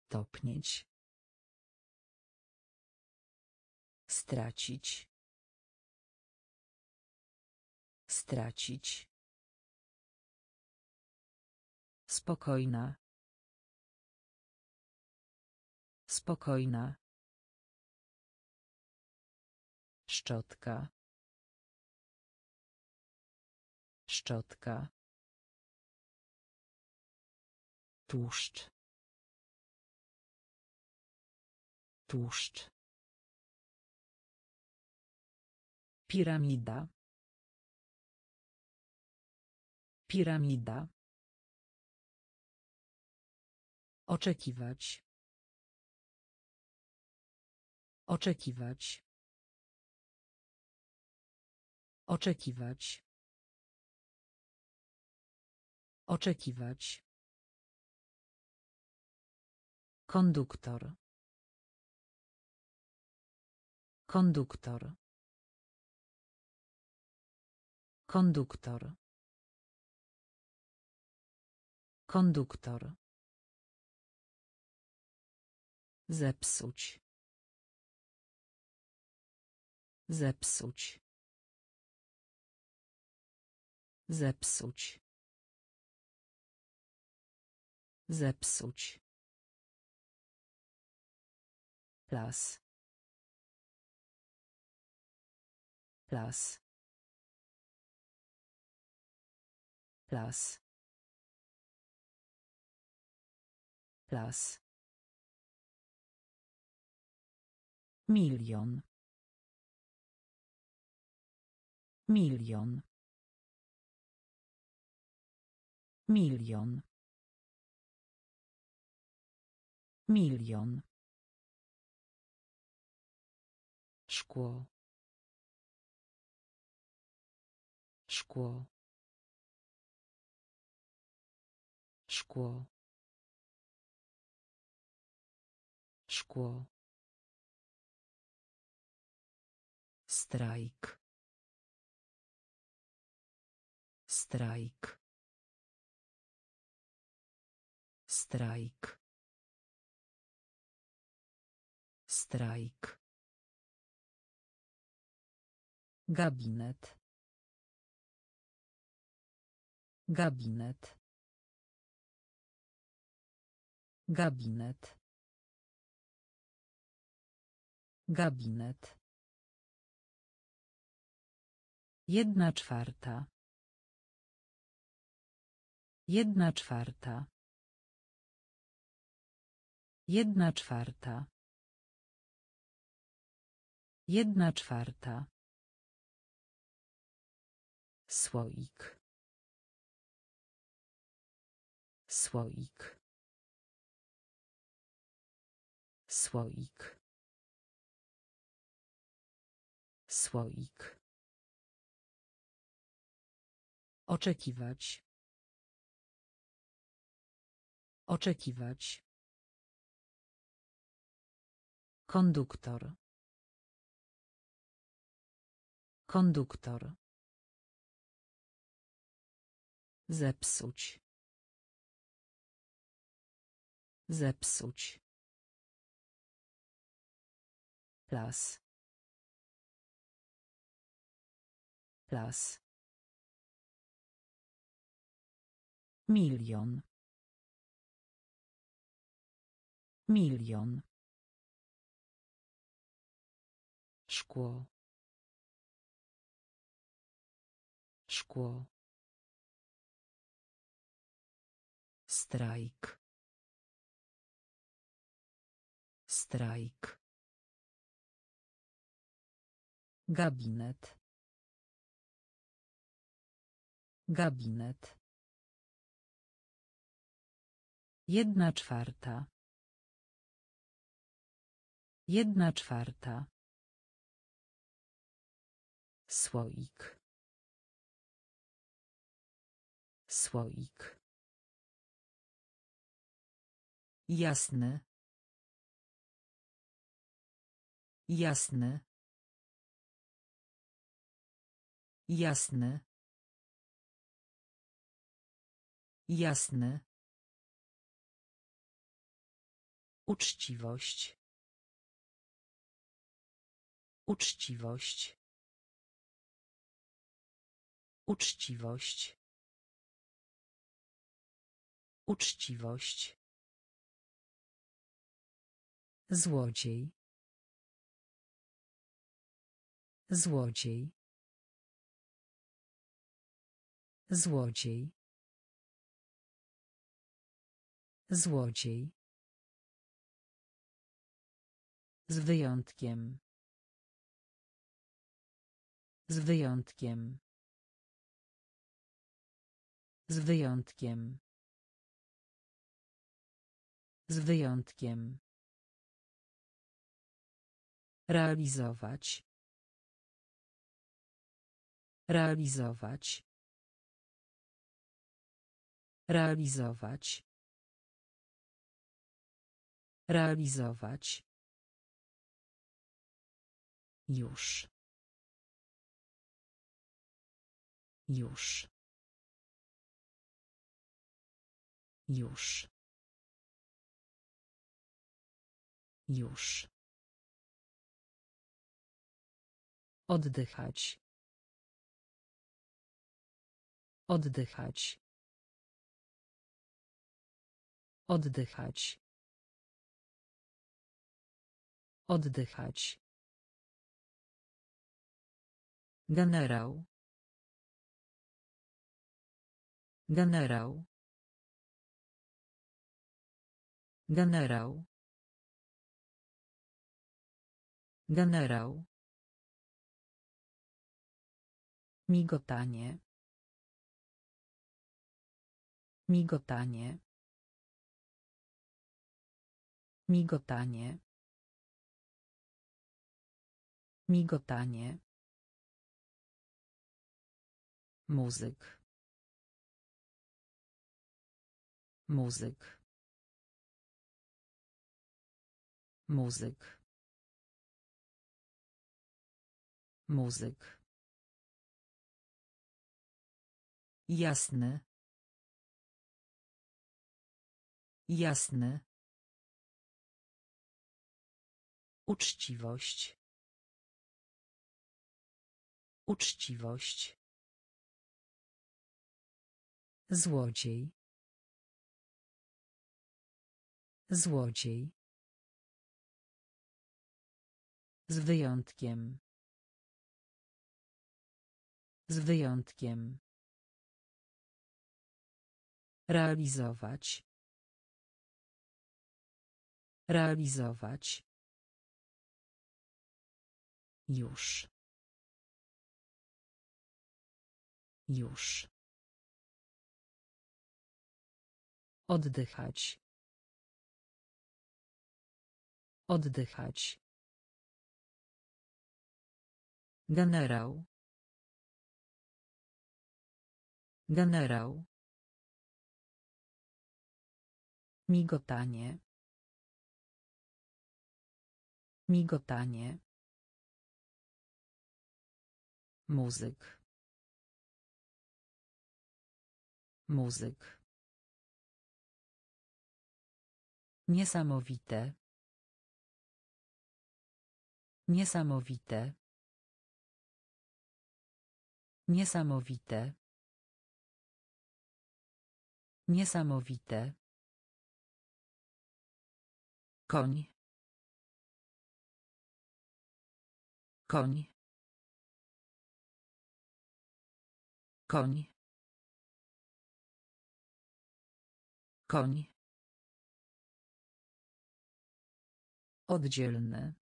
Topnieć. Stracić. Stracić. Spokojna. Spokojna. Szczotka. Szczotka. Tłuszcz. Tłuszcz. Piramida. Piramida. Oczekiwać. Oczekiwać. Oczekiwać. Oczekiwać. Konduktor. Konduktor. Konduktor. Konduktor. Zepsuć. Zepsuć. Zepsuć. Zepsuć. Las. Las. Las. Las. Milion. Milion. Milion. Milion. Szkło. Szkło. Szkło. Szkło. Strajk. Strajk. Strajk. Strajk. Gabinet. Gabinet. Gabinet. Gabinet. Jedna czwarta. Jedna czwarta. Jedna czwarta. Jedna czwarta. Słoik. Słoik. Słoik. Słoik. Oczekiwać. Oczekiwać. Konduktor. Konduktor. Zepsuć. Zepsuć. Las. Las. Milion. Milion. Szkło. Szkło. Strajk. Strajk. Gabinet. Gabinet. Jedna czwarta. Jedna czwarta. Słoik. Słoik. Jasny. Jasny. Jasny. Jasny. Uczciwość. Uczciwość. Uczciwość. Uczciwość. Złodziej. Złodziej. Złodziej. Złodziej. Z wyjątkiem. Z wyjątkiem. Z wyjątkiem. Z wyjątkiem. Realizować. Realizować. Realizować. Realizować. Już. Już. Już. Już. Oddychać. Oddychać. Oddychać. Oddychać. Generał. Generał. Generał. Generał. Migotanie. Migotanie. Migotanie. Migotanie. Muzyk. Muzyk. Muzyk. Muzyk. Jasny. Jasny. Uczciwość. Uczciwość. Złodziej. Złodziej. Z wyjątkiem. Z wyjątkiem. Realizować. Realizować. Już. Już. Oddychać. Oddychać. Generał. Generał. Migotanie. Migotanie. Muzyk. Muzyk. Niesamowite. Niesamowite. Niesamowite. Niesamowite. Koń. Koń. Koń. Koń. Oddzielny.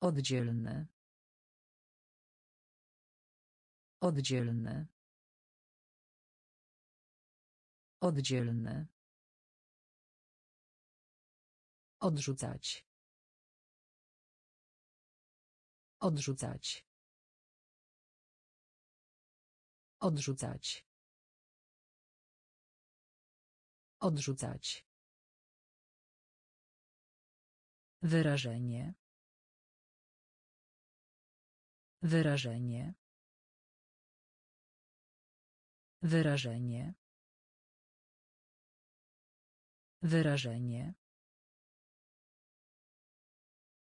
Oddzielny. Oddzielny. Oddzielny. Odrzucać. Odrzucać. Odrzucać. Odrzucać. Wyrażenie. Wyrażenie. Wyrażenie. Wyrażenie.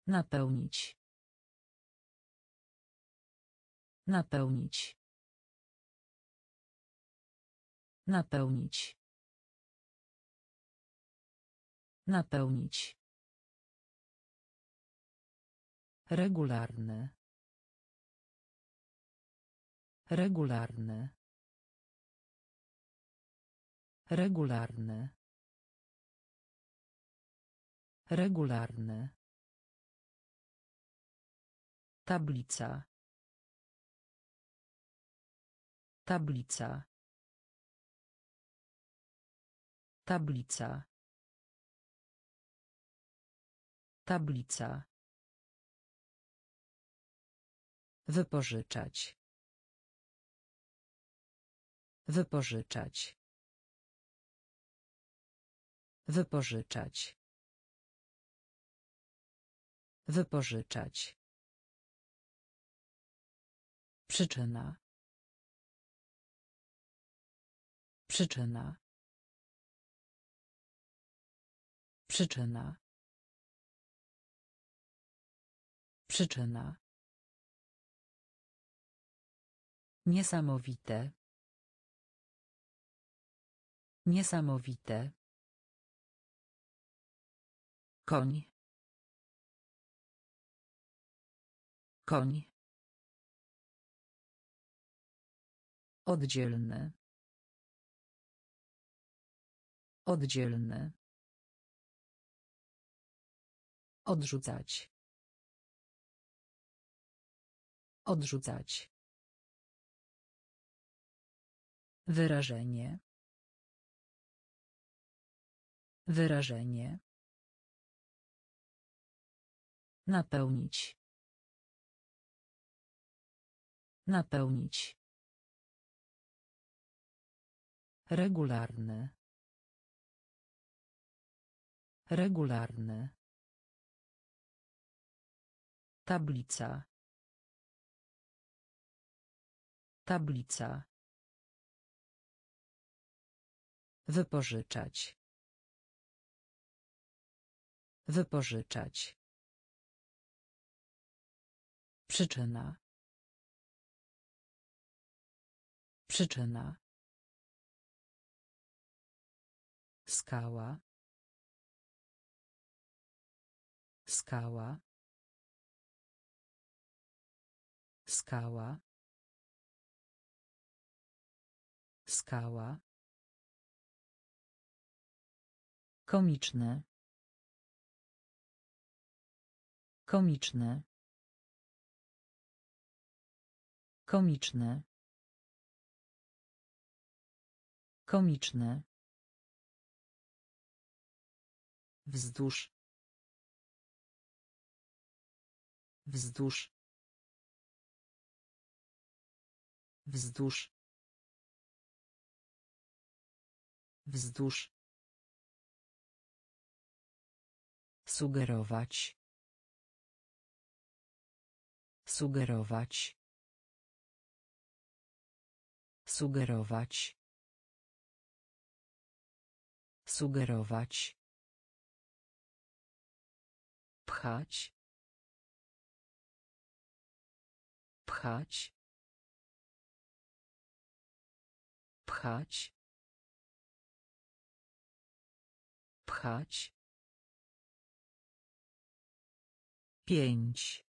Napełnić. Napełnić. Napełnić. Napełnić. Regularny. Regularny. Regularny. Regularny. Tablica. Tablica. Tablica. Tablica. Wypożyczać. Wypożyczać. Wypożyczać. Wypożyczać. Przyczyna. Przyczyna. Przyczyna. Przyczyna. Niesamowite. Niesamowite. Koń. Koń. Oddzielny. Oddzielny. Odrzucać. Odrzucać. Wyrażenie. Wyrażenie. Napełnić. Napełnić. Regularny. Regularny. Tablica. Tablica. Wypożyczać. Wypożyczać. Przyczyna. Przyczyna. Skała. Skała. Skała. Skała. Komiczne. Komiczne. Komiczne. Komiczne. Wzdłuż. Wzdłuż. Wzdłuż. Wzdłuż. Sugerować. Sugerować. Sugerować. Sugerować. Pchać. Pchać. Pchać. Pchać. Pięć.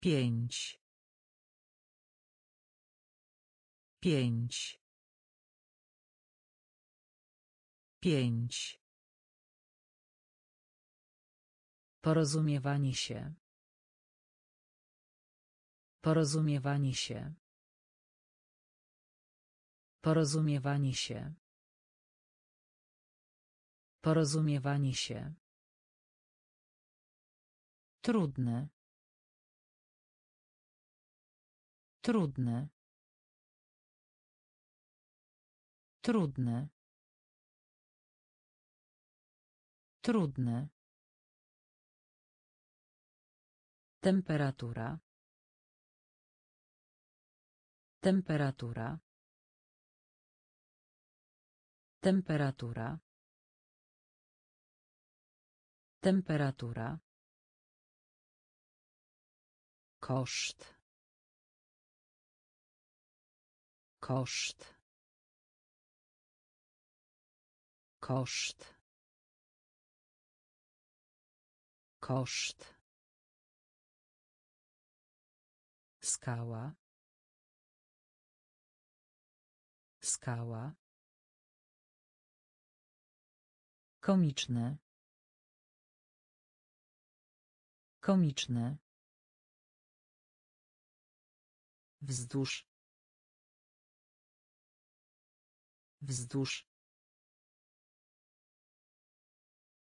Pięć. Pięć. Pięć. Porozumiewanie się. Porozumiewanie się. Porozumiewanie się. Porozumiewanie się. Trudne. Trudne. Trudne. Trudne. Temperatura. Temperatura. Temperatura. Temperatura. Koszt. Koszt. Koszt. Koszt. Skała. Skała. Komiczne. Komiczne. Wzdłuż. Wzdłuż.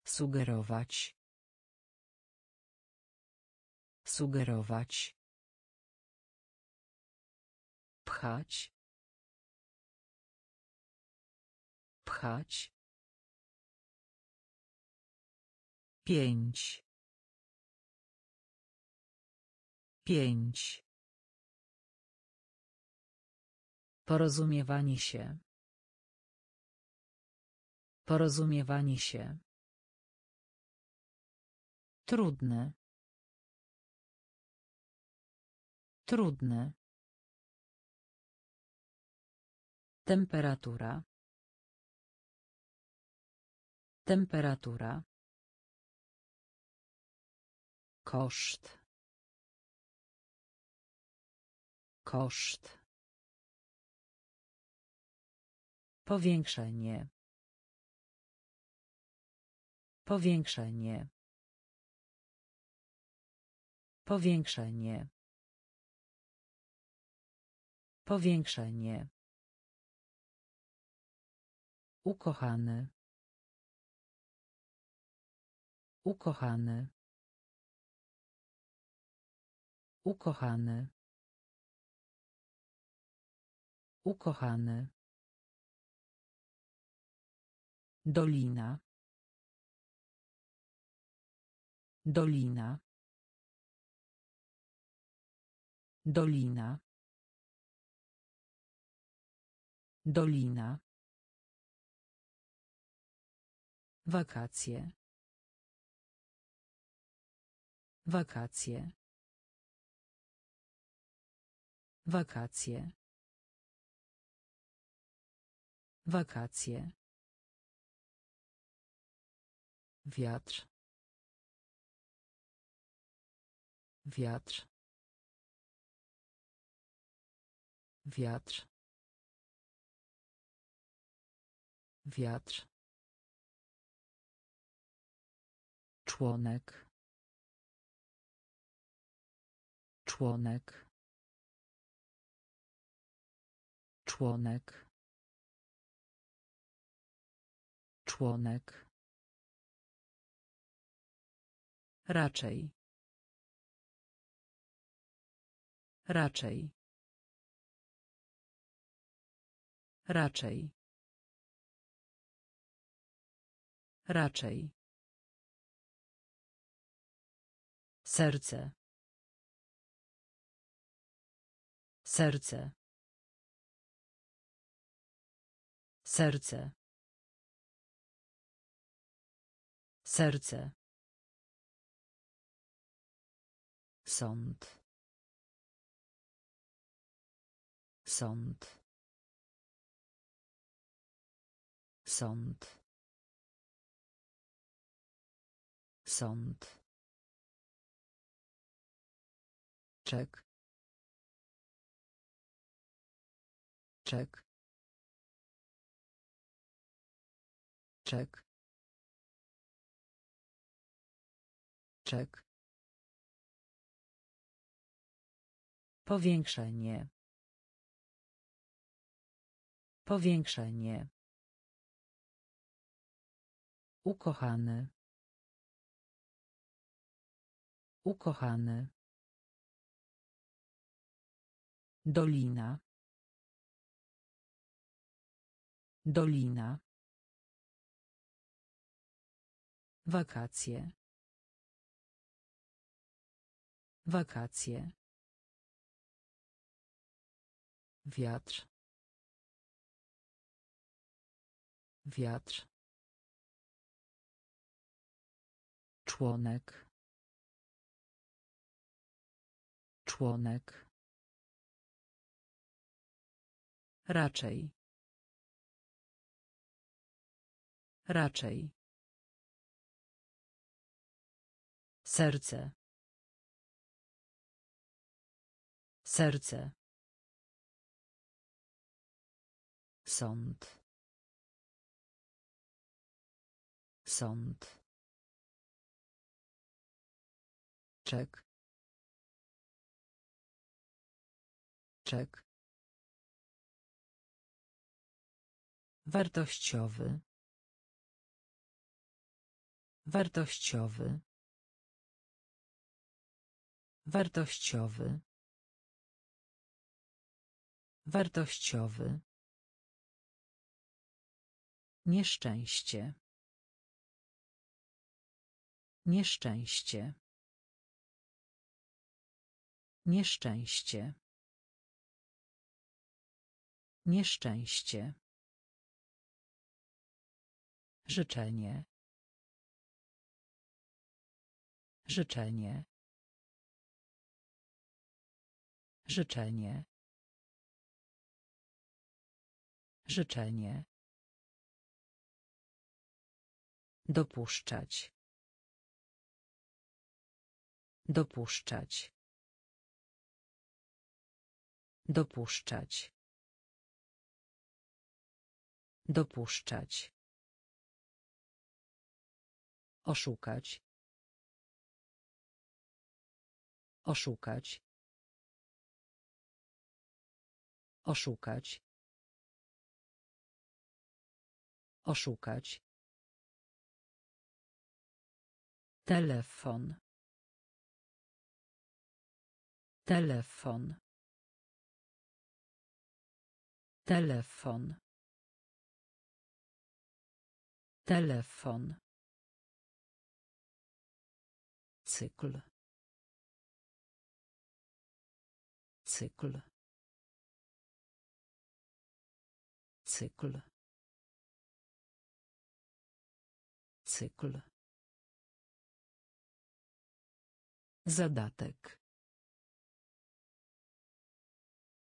Sugerować. Sugerować. Pchać. Pchać. Pięć. Pięć. Porozumiewanie się. Porozumiewanie się. Trudne. Trudne. Temperatura. Temperatura. Koszt. Koszt. Powiększenie. Powiększenie. Powiększenie. Powiększenie. Ukochany. Ukochany. Ukochany. Ukochany. Dolina. Dolina. Dolina. Dolina. Wakacje. Wakacje. Wakacje. Wakacje. Wiatr. Wiatr. Wiatr. Wiatr. Członek. Członek. Członek. Członek. Raczej. Raczej. Raczej. Raczej. Serce. Serce. Serce. Serce. Sąd. Sąd. Sąd. Sąd. Czek. Czek. Czek. Czek. Powiększenie. Powiększenie. Ukochany. Ukochany. Dolina. Dolina. Wakacje. Wakacje. Wiatr. Wiatr. Członek. Członek. Raczej. Raczej. Serce. Serce. Sąd. Sąd. Czek. Czek. Wartościowy. Wartościowy. Wartościowy. Wartościowy. Nieszczęście. Nieszczęście. Nieszczęście. Nieszczęście. Życzenie. Życzenie. Życzenie. Życzenie. Dopuszczać. Dopuszczać. Dopuszczać. Dopuszczać. Oszukać. Oszukać. Oszukać. Oszukać. Telefon. Telefon. Telefon. Telefon. Cykl. Cykl. Cykl. Cykl. Zadatek.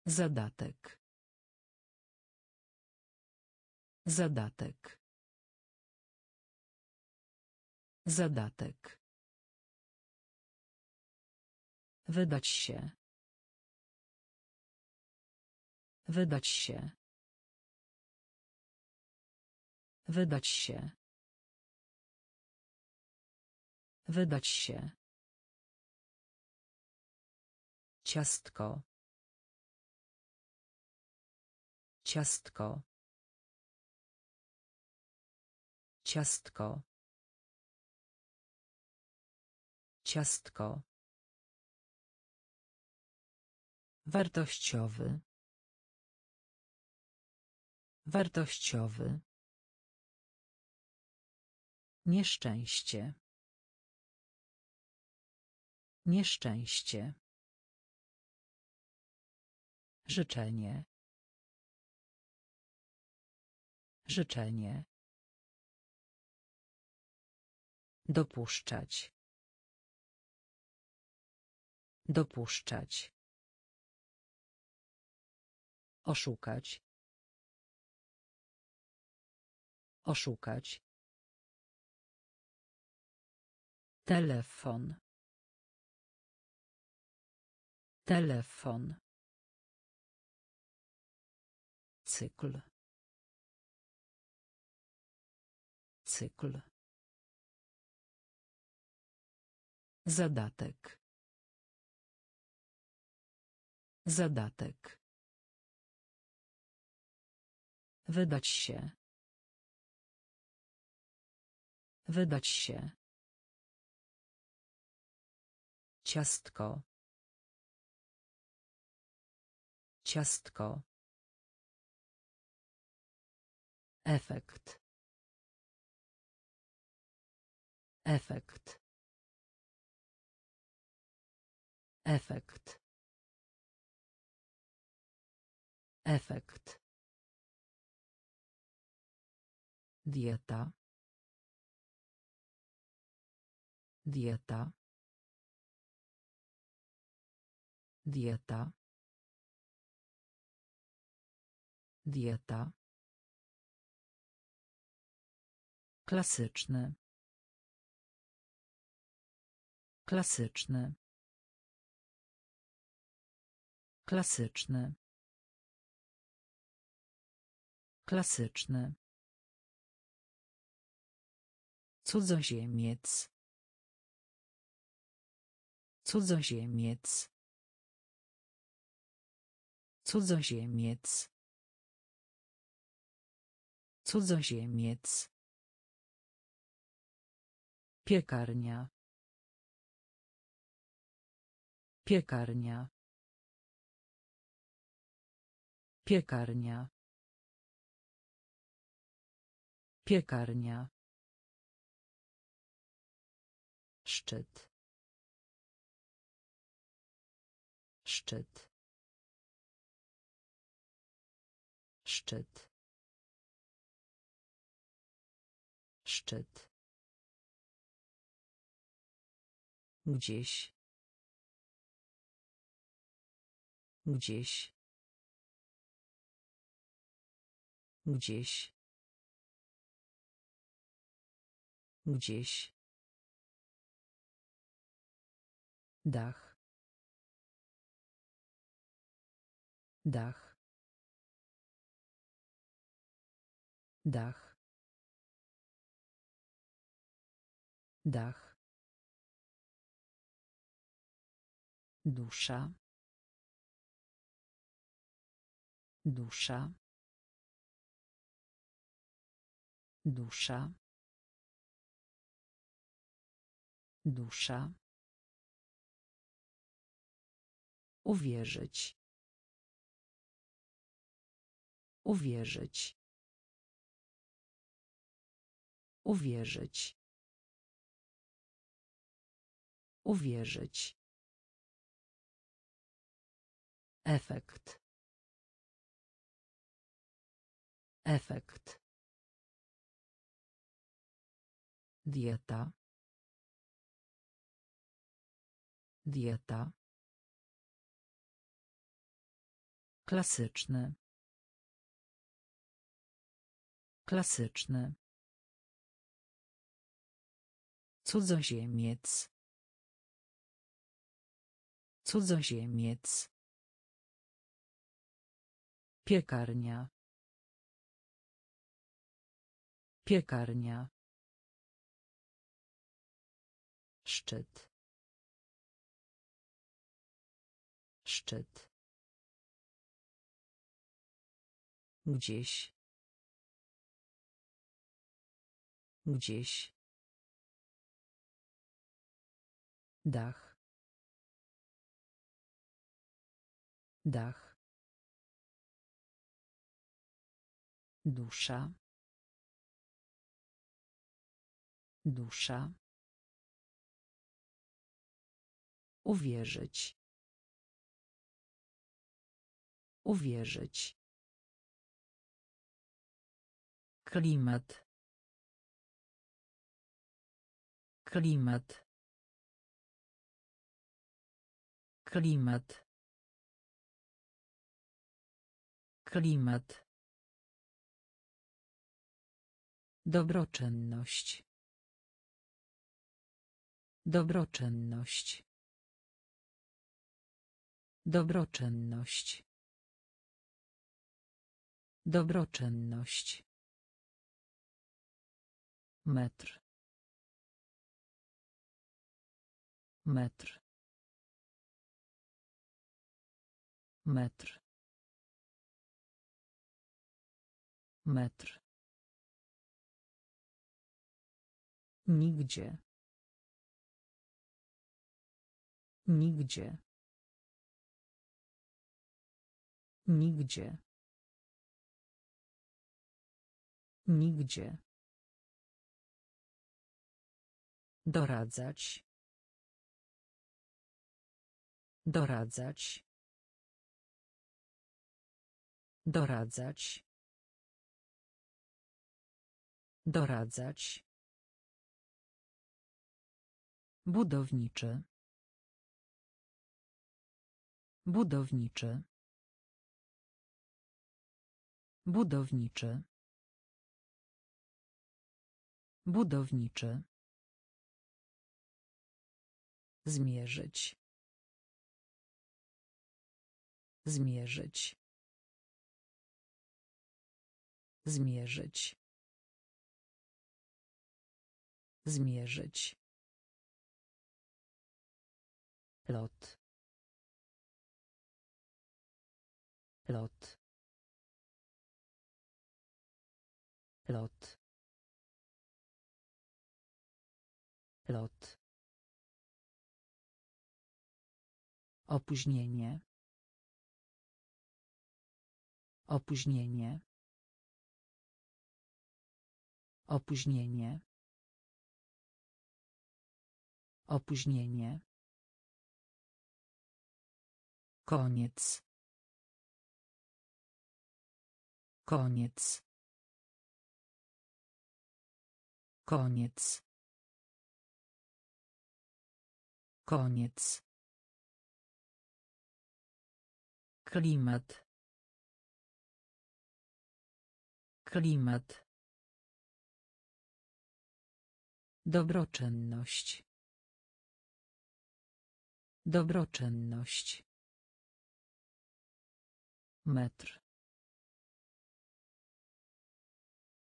Zadatek. Zadatek. Zadatek. Wydać się. Wydać się. Wydać się. Wydać się. Ciastko. Ciastko. Ciastko. Ciastko. Wartościowy. Wartościowy. Nieszczęście. Nieszczęście. Życzenie. Życzenie. Dopuszczać. Dopuszczać. Oszukać. Oszukać. Telefon. Telefon. Cykl. Cykl. Zadatek. Zadatek. Wydać się. Wydać się. Ciastko. Ciastko. Efekt. Efekt. Efekt. Efekt. Dieta. Dieta. Dieta. Dieta. Klasyczny. Klasyczny. Klasyczny. Klasyczny. Cudzoziemiec. Cudzoziemiec. Cudzoziemiec. Cudzoziemiec. Piekarnia. Piekarnia. Piekarnia. Piekarnia. Szczyt. Szczyt. Szczyt. Szczyt. Gdzieś. Gdzieś. Gdzieś. Gdzieś. Dach. Dach. Dach. Dach. Dusza. Dusza. Dusza. Dusza. Uwierzyć. Uwierzyć. Uwierzyć. Uwierzyć. Efekt. Efekt. Dieta. Dieta. Klasyczny. Klasyczny. Cudzoziemiec. Cudzoziemiec. Piekarnia. Piekarnia. Szczyt. Szczyt. Gdzieś. Gdzieś. Dach. Dach. Dusza. Dusza. Uwierzyć. Uwierzyć. Klimat. Klimat. Klimat. Klimat. Dobroczynność. Dobroczynność. Dobroczynność. Dobroczynność. Metr. Metr. Metr. Metr. Nigdzie. Nigdzie. Nigdzie. Nigdzie. Doradzać. Doradzać. Doradzać. Doradzać. Budowniczy. Budowniczy. Budowniczy. Budowniczy. Zmierzyć. Zmierzyć. Zmierzyć. Zmierzyć. Lot. Lot. Lot. Lot. Opóźnienie. Opóźnienie. Opóźnienie. Opóźnienie. Koniec. Koniec. Koniec. Koniec. Klimat. Klimat. Dobroczynność. Dobroczynność. Metr.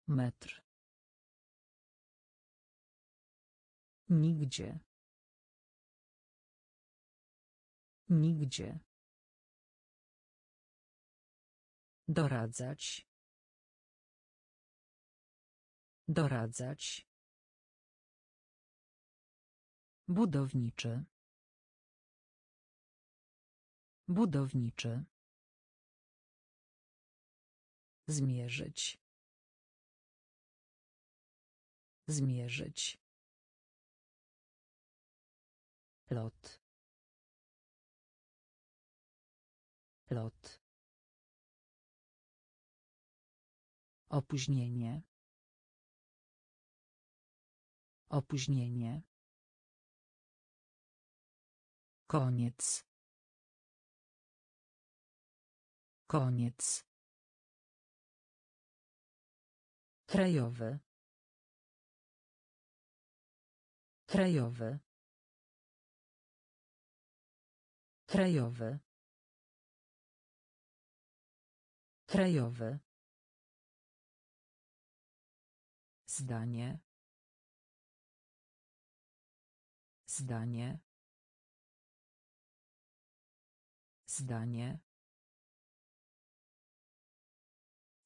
Metr. Nigdzie. Nigdzie. Doradzać. Doradzać. Budowniczy. Budowniczy. Zmierzyć. Zmierzyć. Lot. Lot. Opóźnienie. Opóźnienie. Koniec. Koniec. Krajowy. Krajowy. Krajowy. Krajowy. Zdanie. Zdanie. Zdanie.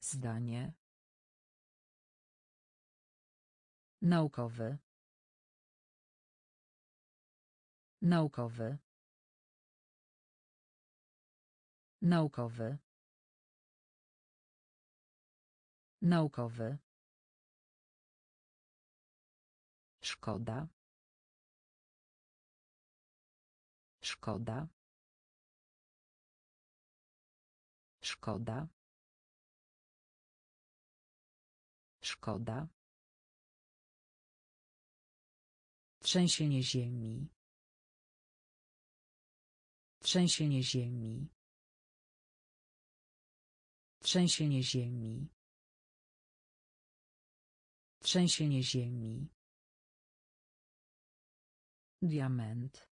Zdanie. Naukowy. Naukowy. Naukowy. Naukowy. Szkoda. Szkoda. Szkoda. Szkoda. Trzęsienie ziemi. Trzęsienie ziemi. Trzęsienie ziemi. Trzęsienie ziemi. Diament.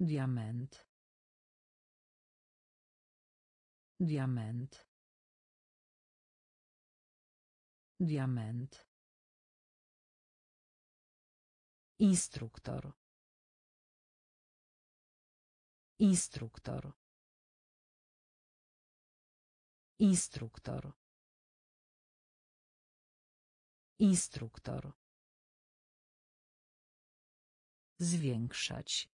Diament. Diament. Diament. Instruktor. Instruktor. Instruktor. Instruktor. Zwiększać.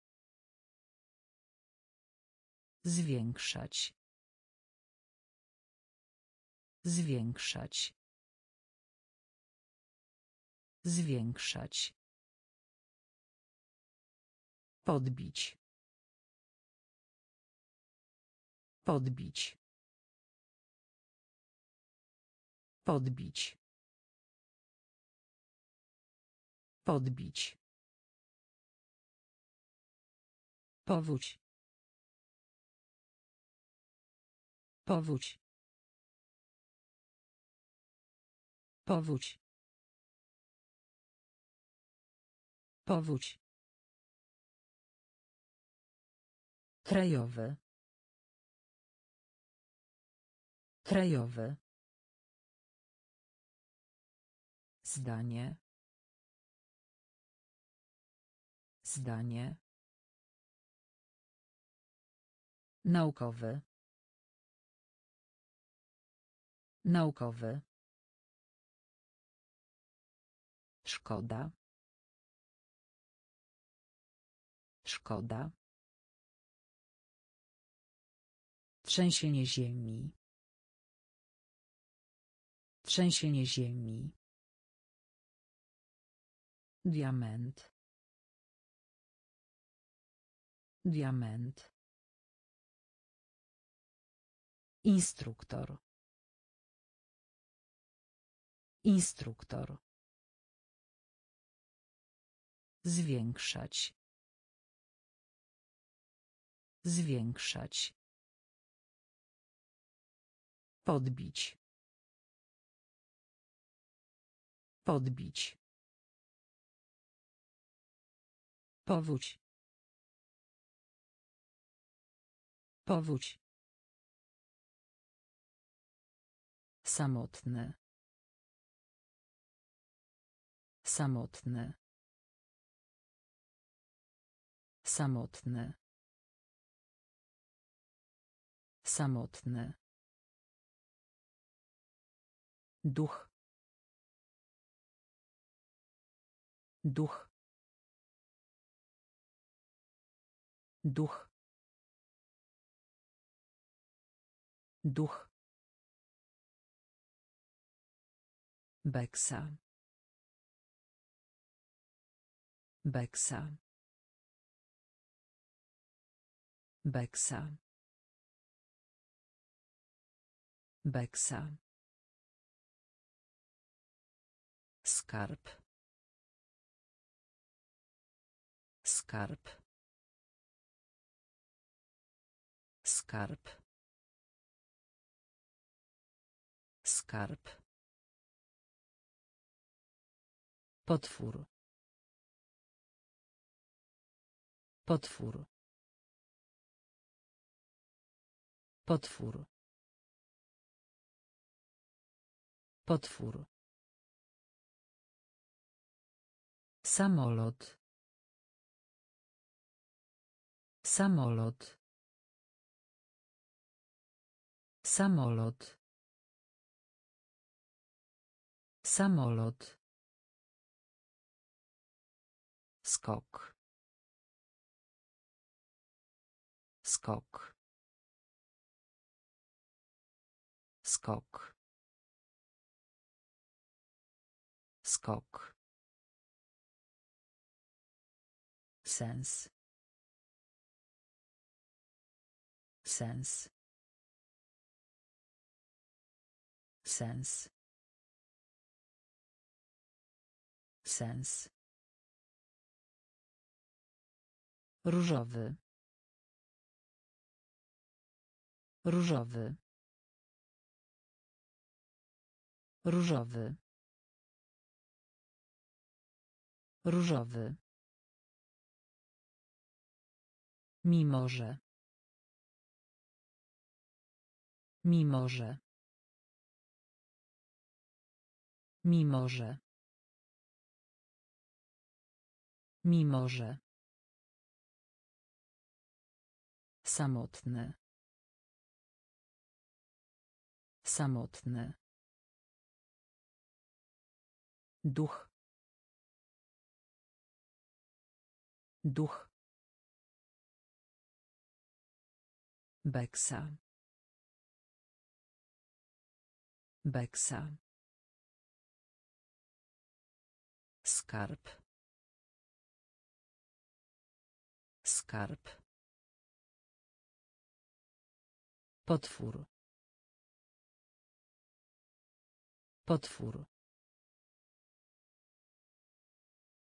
Zwiększać. Zwiększać. Zwiększać. Podbić. Podbić. Podbić. Podbić. Powódź. Powódź. Powódź. Powódź. Krajowy. Krajowy. Zdanie. Zdanie. Naukowy. Naukowy. Szkoda. Szkoda. Trzęsienie ziemi. Trzęsienie ziemi. Diament. Diament. Instruktor. Instruktor. Zwiększać. Zwiększać. Podbić. Podbić. Powódź. Powódź. Samotny. Samotny. Samotny. Samotny. Duch. Duch. Duch. Duch. Beksa. Beksa. Beksa. Beksa. Skarb. Skarb. Skarb. Skarb. Potwór. Potwór. Potwór. Potwór. Samolot. Samolot. Samolot. Samolot. Skok. Skok. Skok. Skok. Sens. Sens. Sens. Sens. Różowy. Różowy. Różowy. Różowy. Mimo że. Mimo że. Mimo że. Mimo że. Samotny. Samotny. Duch. Duch. Beksa. Beksa. Skarb. Skarb. Potwór. Potwór.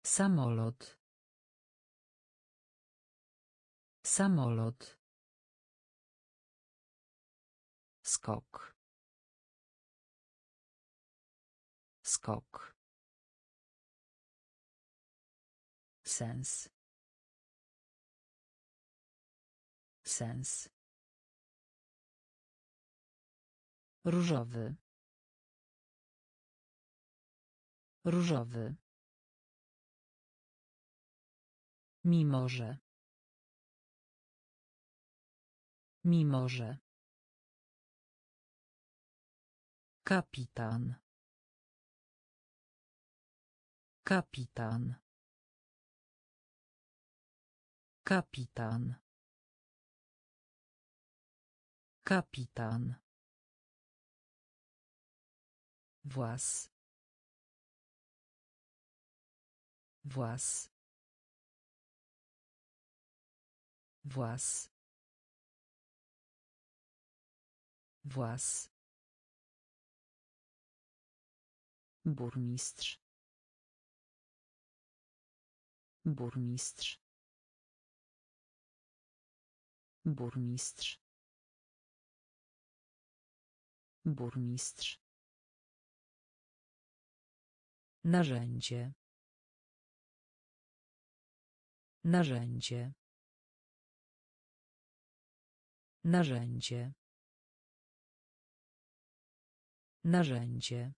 Samolot. Samolot. Skok. Skok. Sens. Sens. Różowy. Różowy. Mimo że. Mimo że. Kapitan. Kapitan. Kapitan. Kapitan. Włas. Włas. Włas. Włas. Burmistrz. Burmistrz. Burmistrz. Burmistrz. Narzędzie. Narzędzie. Narzędzie. Narzędzie.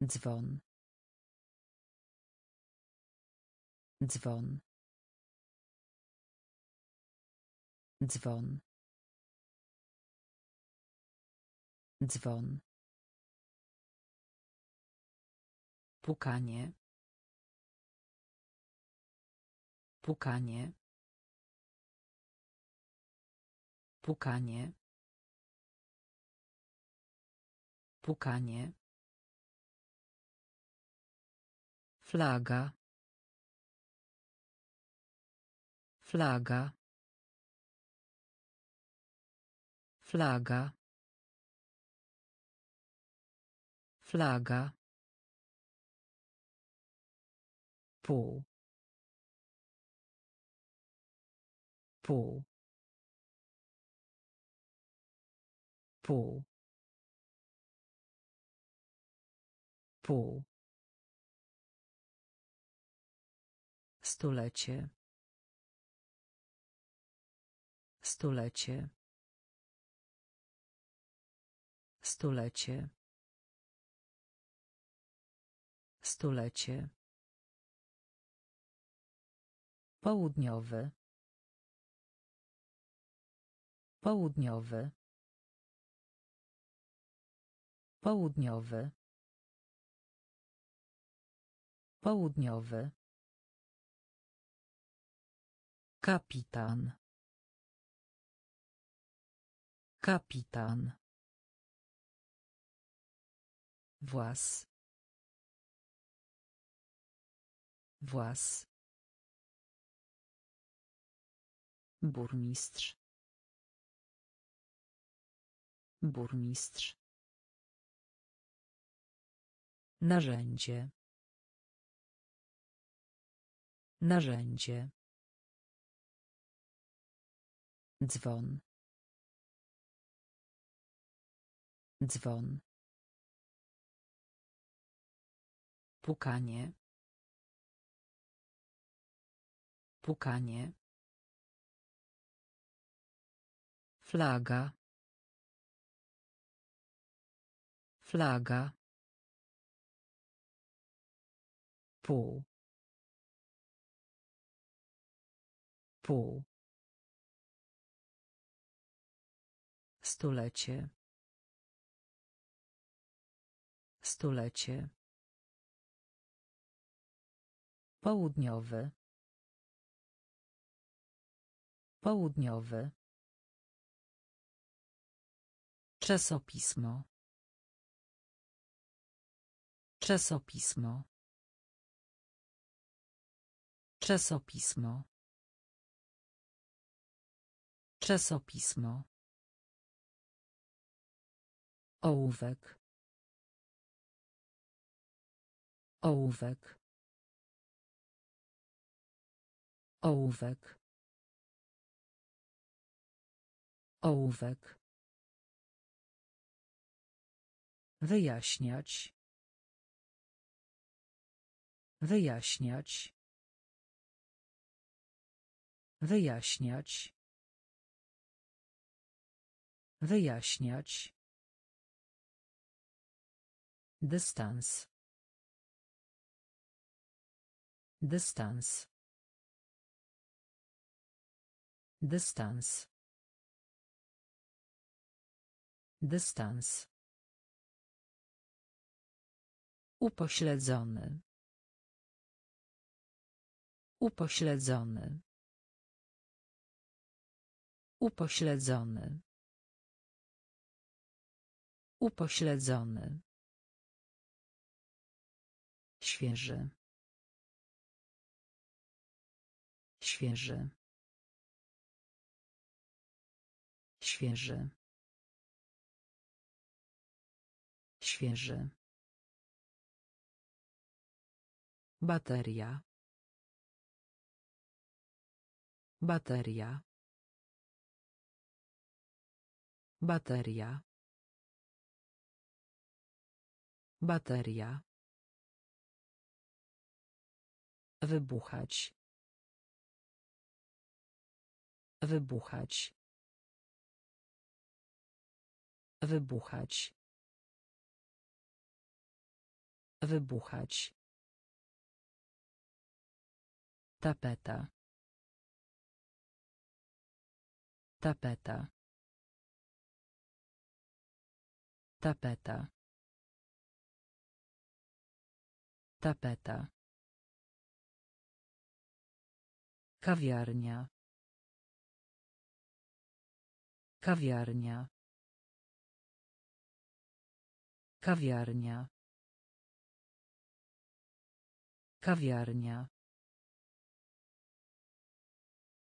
Dzwon. Dzwon. Dzwon. Dzwon. Pukanie. Pukanie. Pukanie. Pukanie. Flaga. Flaga. Flaga. Flaga. Pół. Pół. Pół. Pół. Stulecie. Stulecie. Stulecie. Stulecie. Południowy. Południowy. Południowy. Południowy. Kapitan. Kapitan. Włas. Włas. Burmistrz. Burmistrz. Narzędzie. Narzędzie. Dzwon. Dzwon. Pukanie. Pukanie. Flaga. Flaga. Pół. Pół. Stulecie. Stulecie. Południowy. Południowy. Czasopismo. Czasopismo. Czasopismo. Czasopismo. Ołówek. Ołówek. Ołówek. Ołówek. Wyjaśniać. Wyjaśniać. Wyjaśniać. Wyjaśniać. Dystans. Dystans. Dystans. Dystans. Upośledzony. Upośledzony. Upośledzony. Upośledzony. Świeży. Świeży. Świeży. Świeży. Bateria. Bateria. Bateria. Bateria. Wybuchać. Wybuchać. Wybuchać. Wybuchać. Tapeta. Tapeta. Tapeta. Tapeta. Kawiarnia. Kawiarnia. Kawiarnia. Kawiarnia.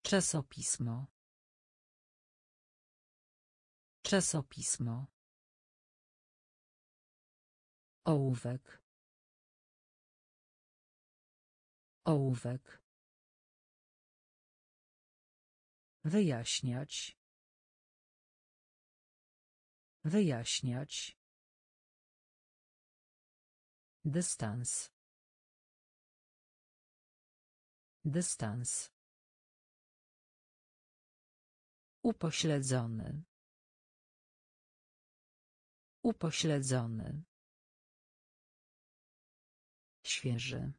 Czasopismo. Czasopismo. Ołówek. Ołówek. Wyjaśniać. Wyjaśniać. Dystans. Dystans. Upośledzony. Upośledzony. Świeży.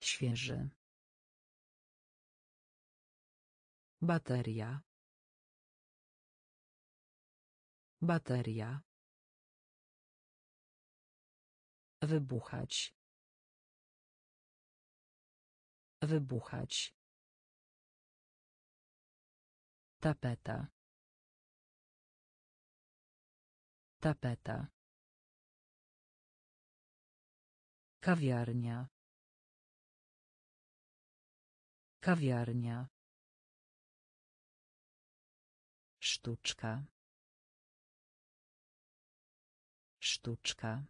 Świeży. Bateria. Bateria. Wybuchać. Wybuchać. Tapeta. Tapeta. Kawiarnia. Kawiarnia. Sztuczka. Sztuczka.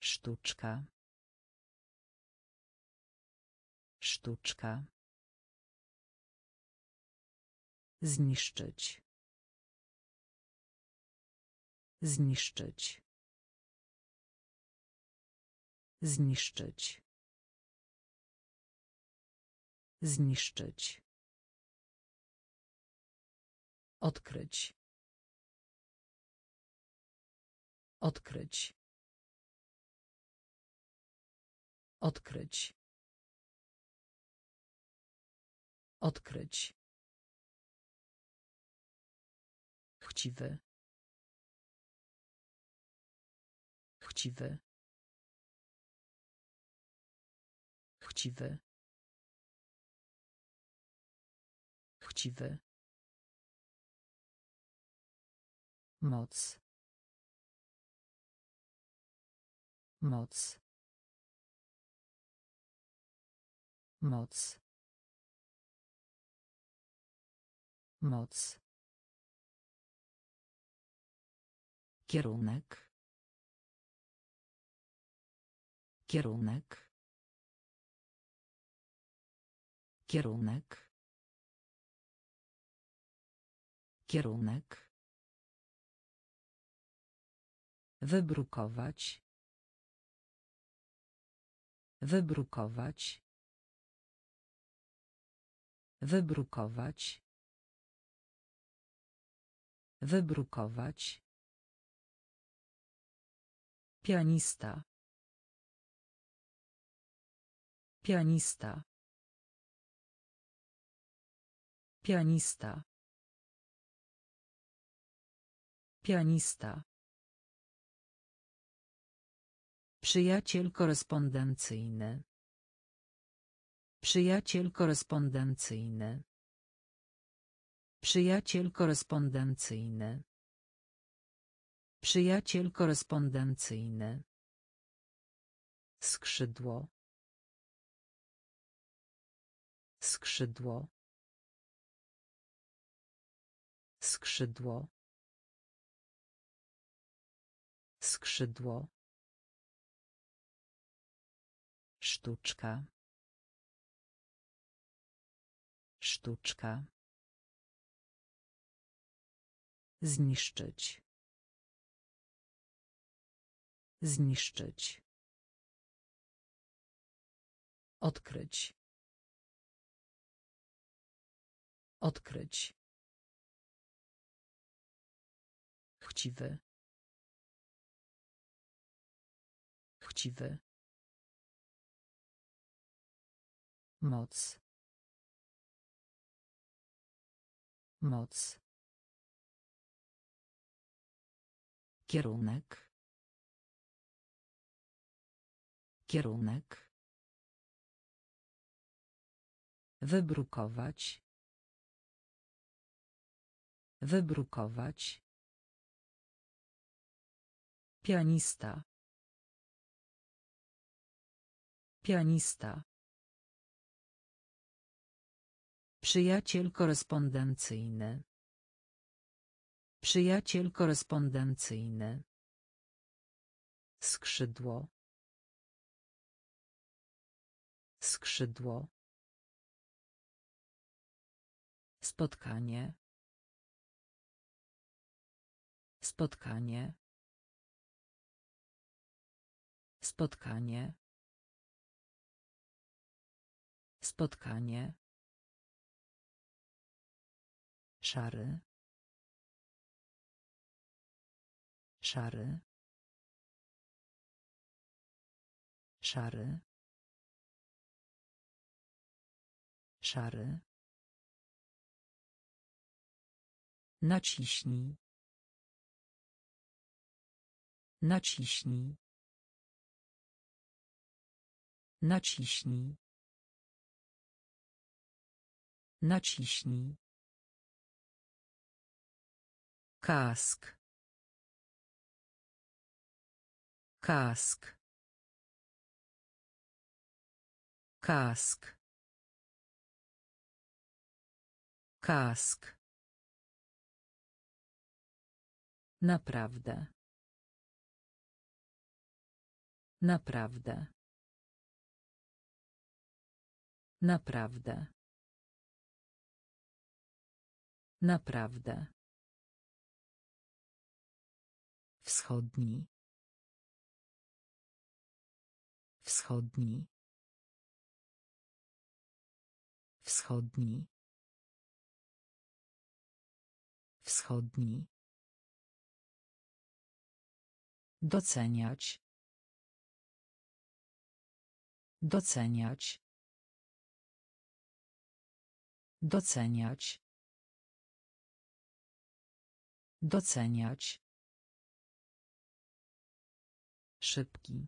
Sztuczka. Sztuczka. Zniszczyć. Zniszczyć. Zniszczyć. Zniszczyć. Odkryć. Odkryć. Odkryć. Odkryć. Chciwy. Chciwy. Chciwy. Chciwy. Moc. Moc. Moc. Moc. Kierunek. Kierunek. Kierunek. Kierunek. Wybrukować. Wybrukować. Wybrukować. Wybrukować. Pianista. Pianista. Pianista. Pianista. Przyjaciel korespondencyjny. Przyjaciel korespondencyjny. Przyjaciel korespondencyjny. Przyjaciel korespondencyjny. Skrzydło. Skrzydło. Skrzydło. Skrzydło. Sztuczka. Sztuczka. Zniszczyć. Zniszczyć. Odkryć. Odkryć. Chciwy. Chciwy. Moc. Moc. Kierunek. Kierunek. Wybrukować. Wybrukować. Pianista. Pianista. Przyjaciel korespondencyjny. Przyjaciel korespondencyjny. Skrzydło. Skrzydło. Spotkanie. Spotkanie. Spotkanie. Spotkanie. Szary. Szary. Szary. Szary. Naciśnij. Naciśnij. Naciśnij. Naciśnij. Kask. Kask. Kask. Kask. Naprawdę. Naprawdę. Naprawdę. Naprawdę. Wschodni. Wschodni. Wschodni. Wschodni. Doceniać. Doceniać. Doceniać. Doceniać. Szybki.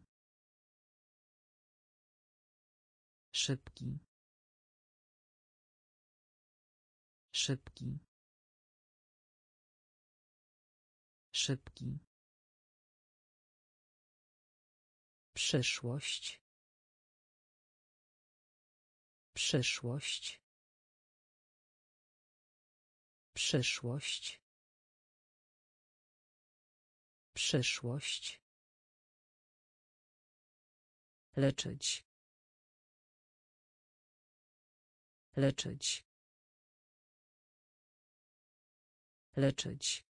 Szybki. Szybki. Szybki. Przyszłość. Przyszłość. Przyszłość. Przyszłość. Leczyć. Leczyć. Leczyć.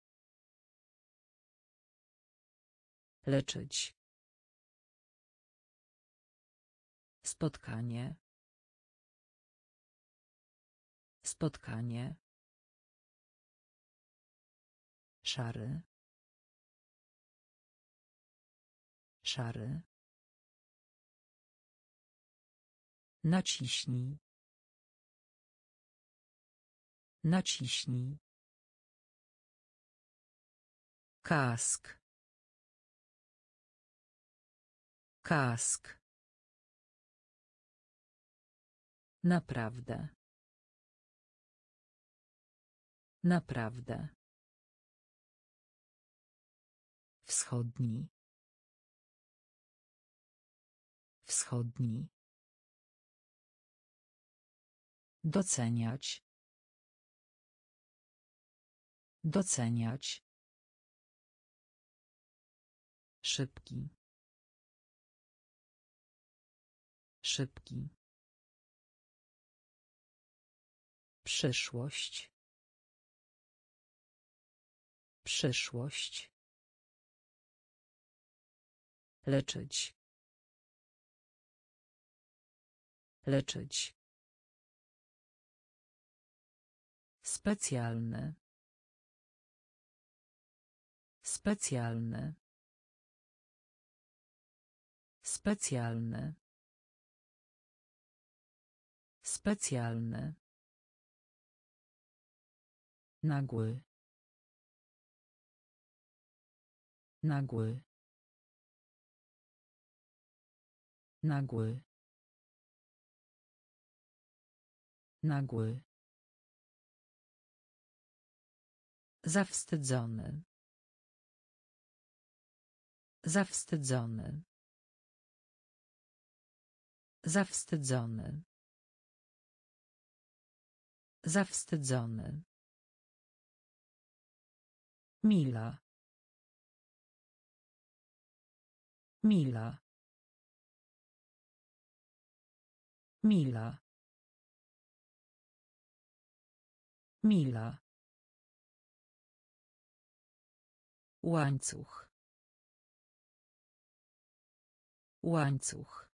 Leczyć. Spotkanie. Spotkanie. Szary. Szary. Naciśnij. Naciśnij. Kask. Kask. Naprawdę. Naprawdę. Wschodni. Wschodni. Doceniać. Doceniać. Szybki. Szybki. Przyszłość. Przyszłość. Leczyć. Leczyć. Specjalny. Specjalny. Specjalny. Specjalny. Nagły. Nagły. Nagły. Nagły. Zawstydzony. Zawstydzony. Zawstydzony. Zawstydzony. Mila. Mila. Mila. Mila. Łańcuch. Łańcuch.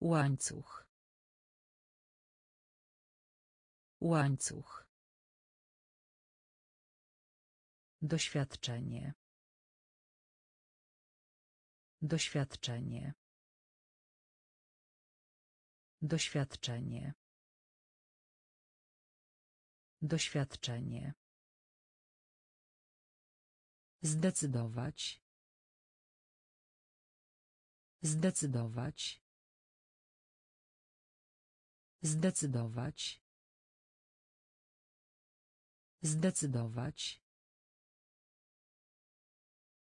Łańcuch. Łańcuch. Doświadczenie. Doświadczenie. Doświadczenie. Doświadczenie. Zdecydować. Zdecydować. Zdecydować. Zdecydować.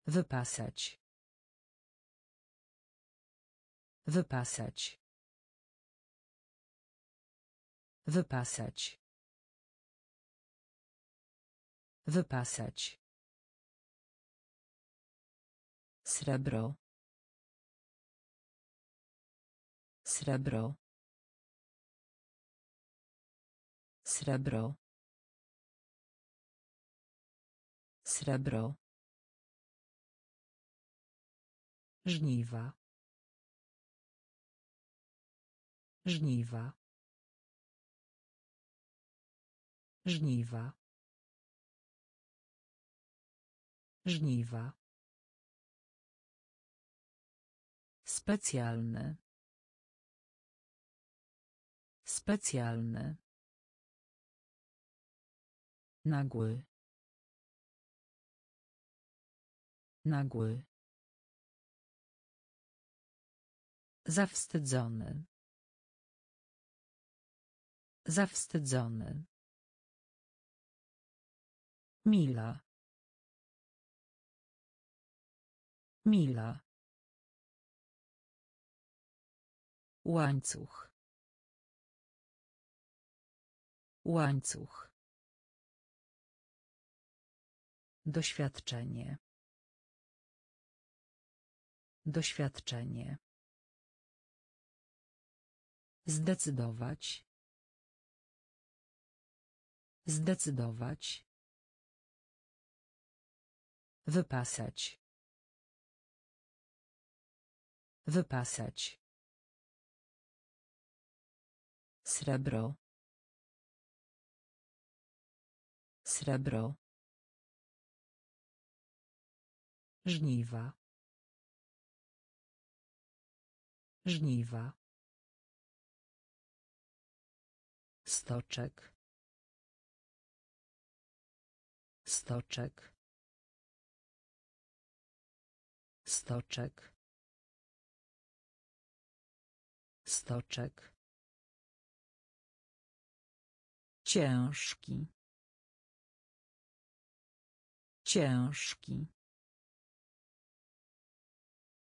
Wypasać. Wypasać. Wypasać. Wypasać. Srebro. Srebro. Srebro. Srebro. Żniwa. Żniwa. Żniwa. Żniwa. Specjalny. Specjalny. Nagły. Nagły. Zawstydzony. Zawstydzony. Mila. Mila. Łańcuch. Łańcuch. Doświadczenie. Doświadczenie. Zdecydować. Zdecydować. Wypasać. Wypasać. Srebro. Srebro. Żniwa. Żniwa. Stoczek. Stoczek. Stoczek. Stoczek. Ciężki. Ciężki.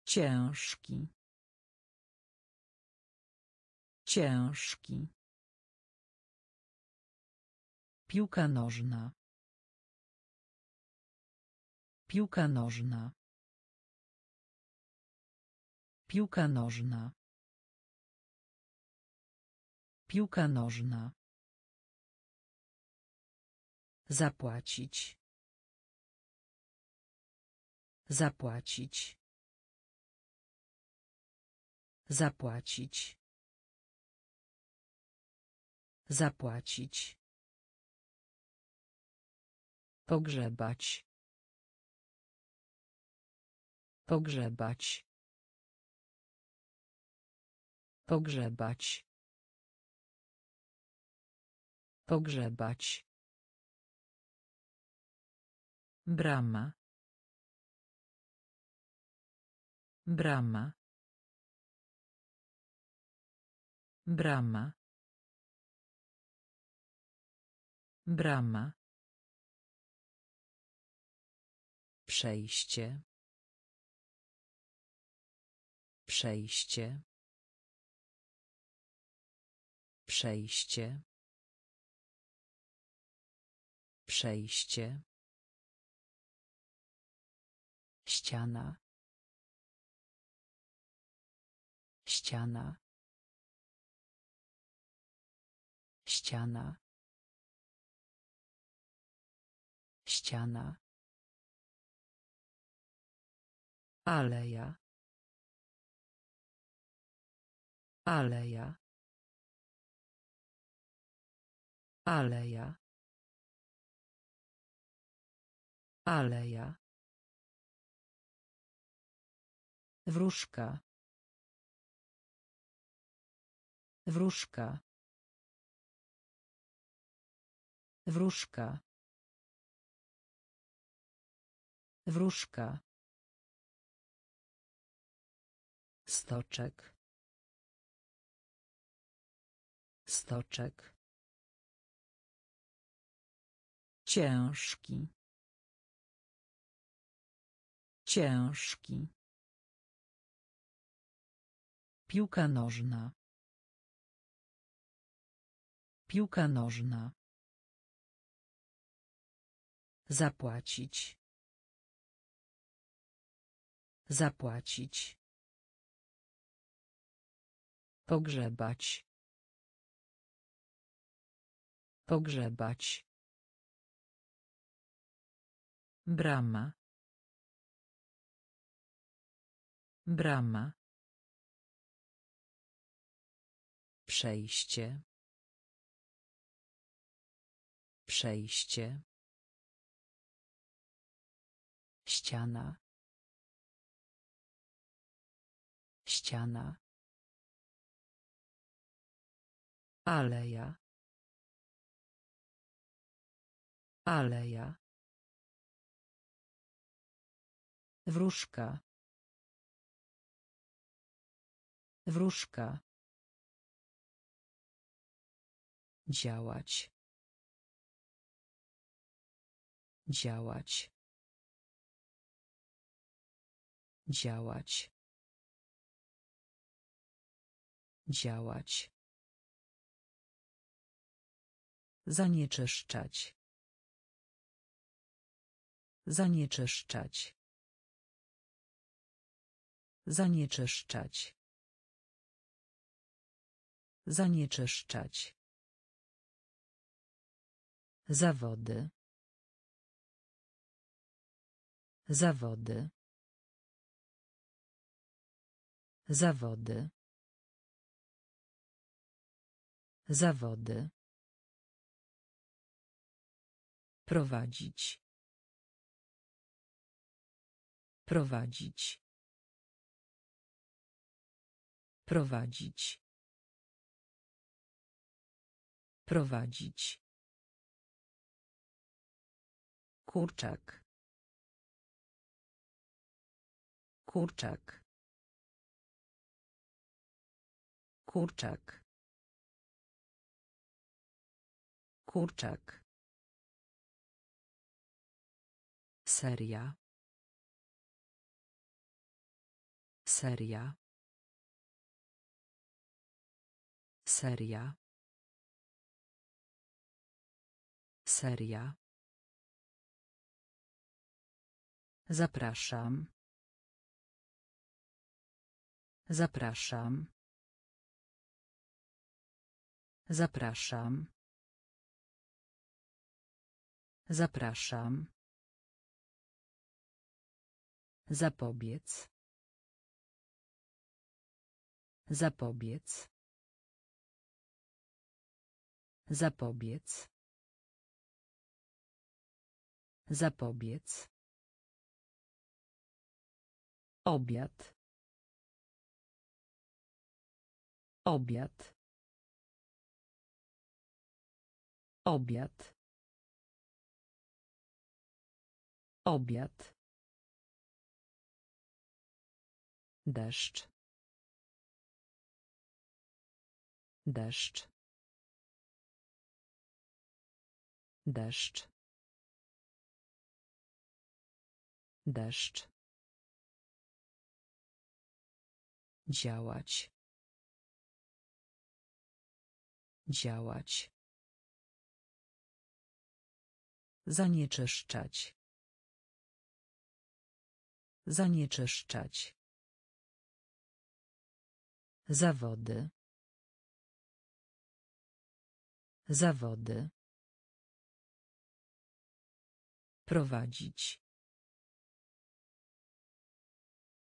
Ciężki. Ciężki. Piłka nożna. Piłka nożna. Piłka nożna. Piłka nożna. Zapłacić. Zapłacić. Zapłacić. Zapłacić. Pogrzebać. Pogrzebać. Pogrzebać. Pogrzebać. Brama. Brama. Brama. Brama. Przejście. Przejście. Przejście. Przejście. Ściana. Ściana. Ściana. Ściana. Aleja. Aleja. Aleja. Aleja. Wróżka. Wróżka. Wróżka. Wróżka. Stoczek. Stoczek. Ciężki. Ciężki. Piłka nożna. Piłka nożna. Zapłacić. Zapłacić. Pogrzebać. Pogrzebać. Brama. Brama. Przejście. Przejście. Ściana. Ściana. Aleja. Aleja. Wróżka. Wróżka. Działać. Działać. Działać. Działać. Zanieczyszczać. Zanieczyszczać. Zanieczyszczać. Zanieczyszczać. Zawody. Zawody. Zawody. Zawody. Prowadzić. Prowadzić. Prowadzić. Prowadzić. Kurczak. Kurczak. Kurczak. Kurczak. Seria. Seria. Seria. Seria. Zapraszam. Zapraszam. Zapraszam. Zapraszam. Zapobiec. Zapobiec. Zapobiec. Zapobiec. Obiad. Obiad. Obiad. Obiad. Deszcz. Deszcz. Deszcz. Deszcz. Działać. Działać. Zanieczyszczać. Zanieczyszczać. Zawody. Zawody. Prowadzić.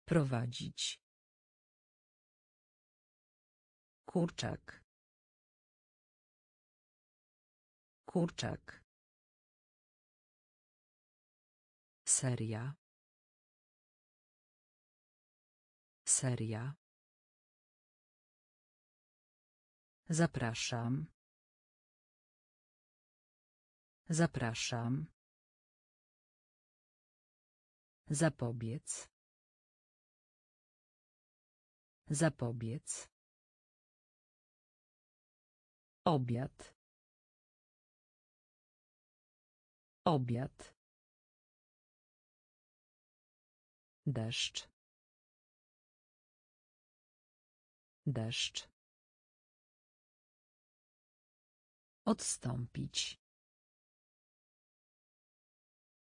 Prowadzić. Kurczak. Kurczak. Seria. Seria. Zapraszam. Zapraszam. Zapobiec. Zapobiec. Obiad. Obiad. Deszcz. Deszcz. Odstąpić.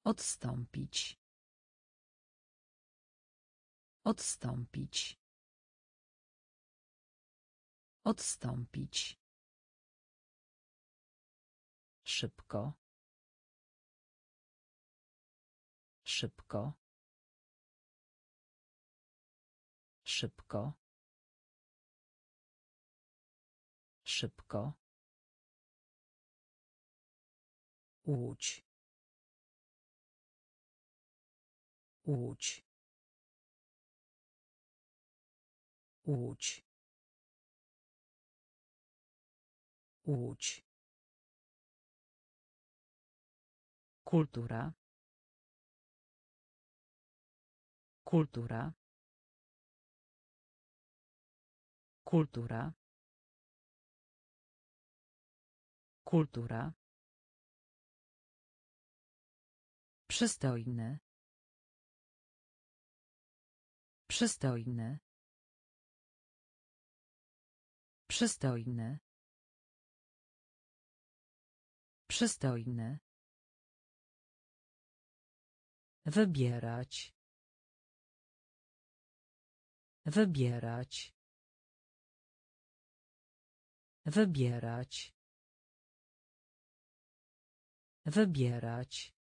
Odstąpić. Odstąpić. Odstąpić. Szybko. Szybko. Szybko. Szybko. Łódź. Łódź. Łódź. Łódź. Kultura. Kultura. Kultura. Kultura. Przystojny. Przystojny. Przystojny. Przystojny. Wybierać. Wybierać. Wybierać. Wybierać.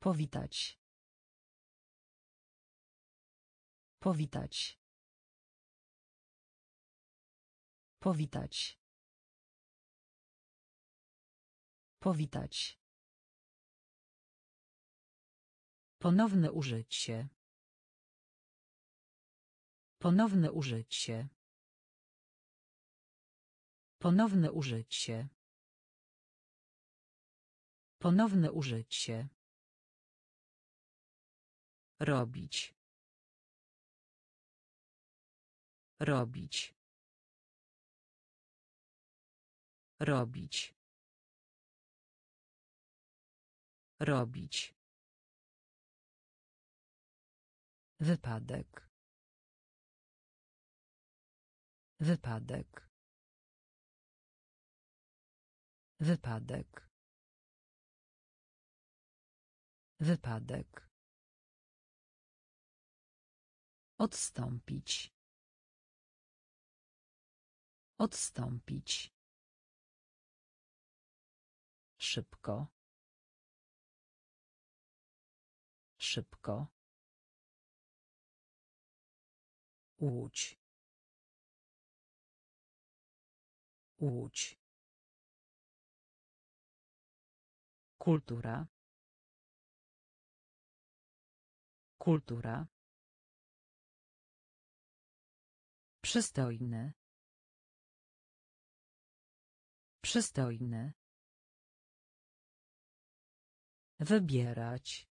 Powitać. Powitać. Powitać. Powitać. Ponowne użycie. Ponowne użycie. Ponowne użycie. Ponowne użycie. Robić. Robić. Robić. Robić. Wypadek. Wypadek. Wypadek. Wypadek. Odstąpić. Odstąpić. Szybko. Szybko. Łódź. Łódź. Kultura. Kultura. Przystojny. Przystojny. Wybierać.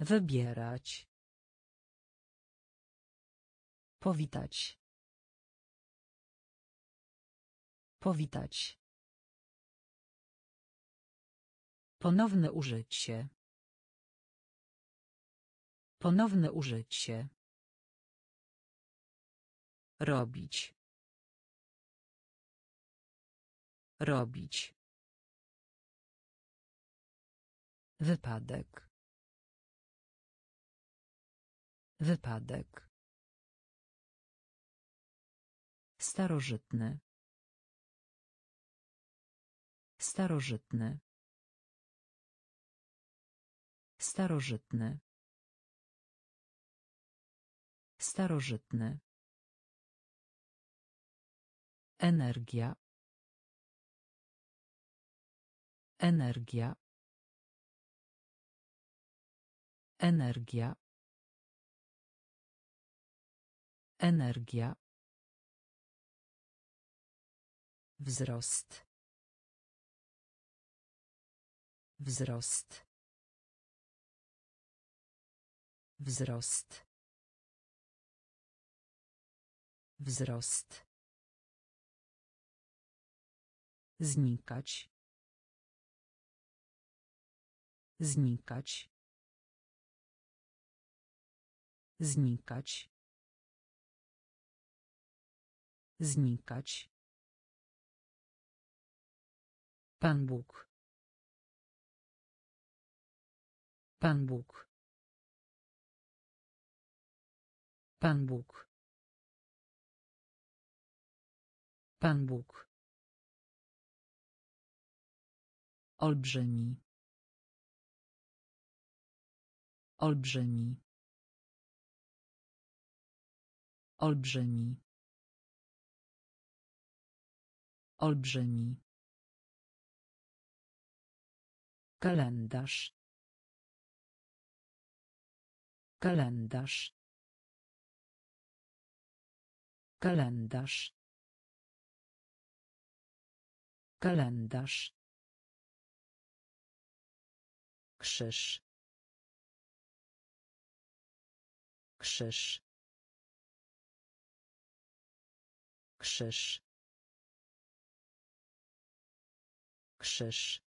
Wybierać. Powitać. Powitać. Ponowne użycie. Ponowne użycie. Robić. Robić. Wypadek. Wypadek. Starożytny. Starożytny. Starożytny. Starożytny. Energia. Energia. Energia. Energia. Wzrost. Wzrost. Wzrost. Wzrost. Znikać. Znikać. Znikać. Znikać. Pan Bóg. Pan Bóg. Pan Bóg. Pan Bóg. Olbrzymi. Olbrzymi. Olbrzymi. Olbrzymi. Kalendarz. Kalendarz. Kalendarz. Kalendarz. Krzyż. Krzyż. Krzyż. Krzyż.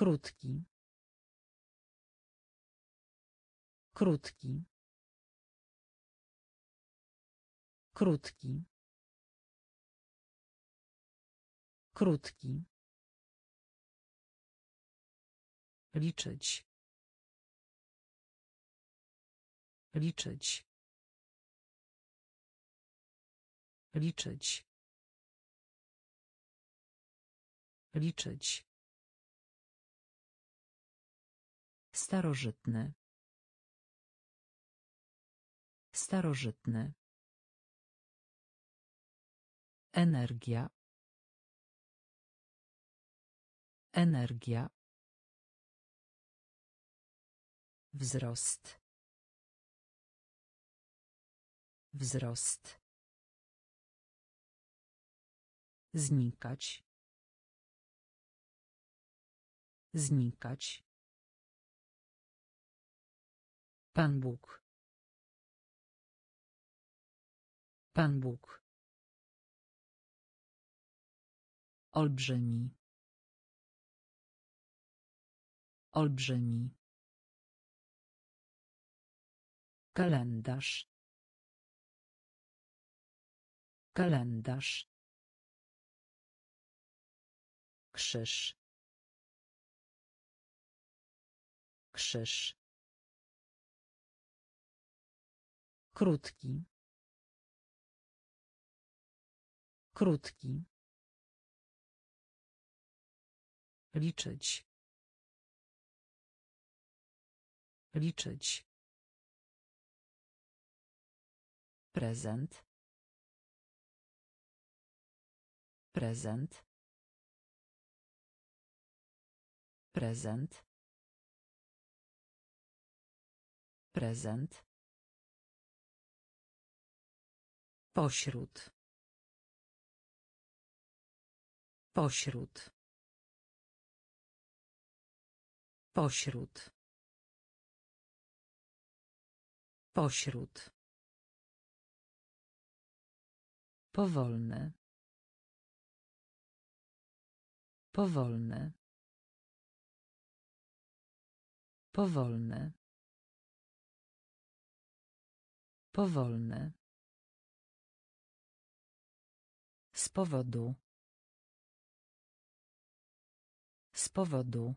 Krótki. Krótki. Krótki. Krótki. Liczyć. Liczyć. Liczyć. Liczyć. Starożytny. Starożytny. Energia. Energia. Wzrost. Wzrost. Znikać. Znikać. Pan Bóg. Pan Bóg. Olbrzymi. Olbrzymi. Kalendarz. Kalendarz. Krzyż. Krzyż. Krótki. Krótki. Liczyć. Liczyć. Prezent. Prezent. Prezent. Prezent. Pośród. Pośród. Pośród. Pośród. Powolne. Powolne. Powolne. Z powodu. Z powodu.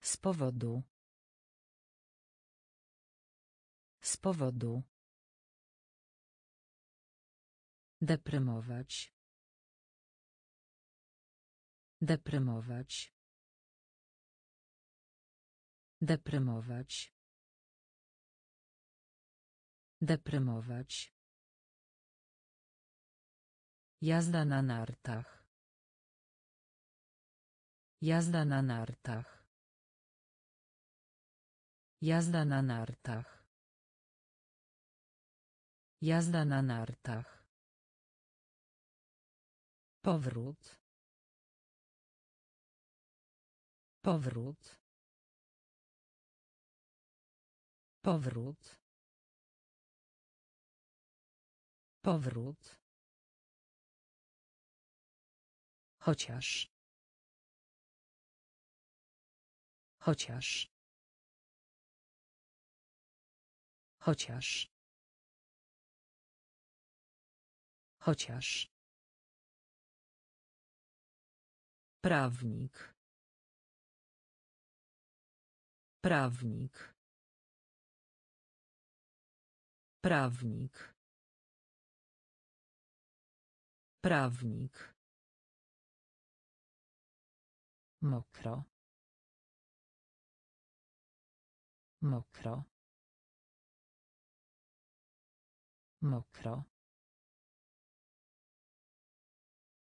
Z powodu. Z powodu. Deprymować. Deprymować. Deprymować. Deprymować. Jazda na nartach. Jazda na nartach. Jazda na nartach. Jazda na nartach. Powrót. Powrót. Powrót. Powrót. Chociaż. Chociaż. Chociaż. Chociaż. Prawnik. Prawnik. Prawnik. Prawnik. Mokro. Mokro. Mokro.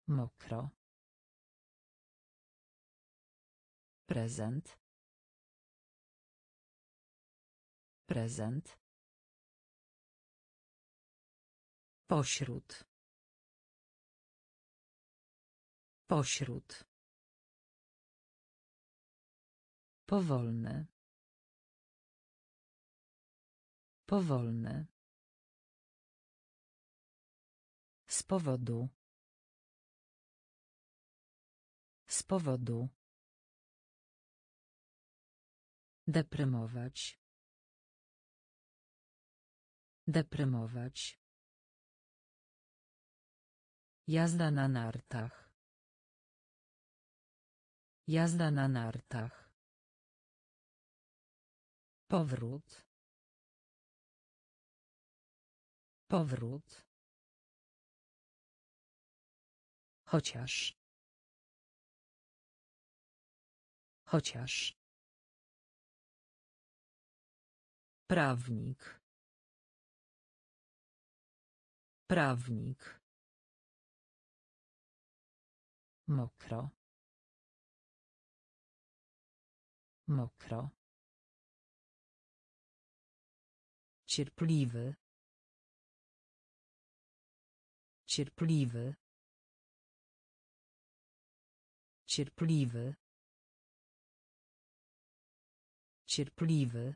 Mokro. Prezent. Prezent. Pośród. Pośród. Powolny. Powolny. Z powodu. Z powodu. Deprymować. Deprymować. Jazda na nartach. Jazda na nartach. Powrót. Powrót. Chociaż. Chociaż. Prawnik. Prawnik. Mokro. Mokro. Cierpliwy. Cierpliwy. Cierpliwy. Cierpliwy.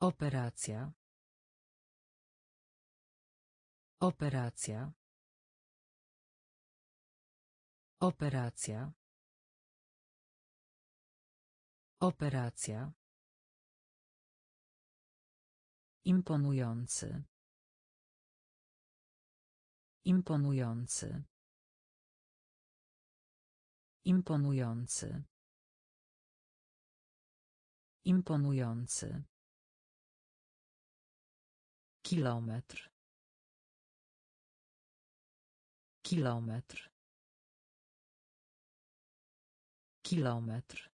Operacja. Operacja. Operacja. Operacja. Imponujący. Imponujący. Imponujący. Imponujący. Kilometr. Kilometr. Kilometr.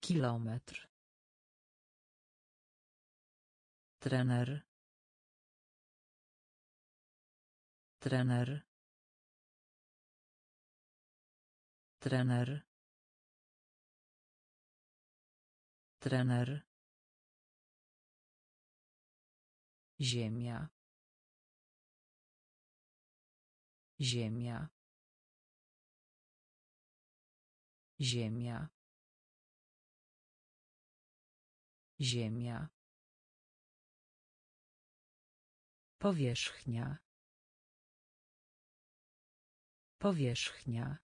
Kilometr. Trener. Trener. Trener. Trener. Ziemia. Ziemia. Ziemia. Ziemia. Powierzchnia. Powierzchnia.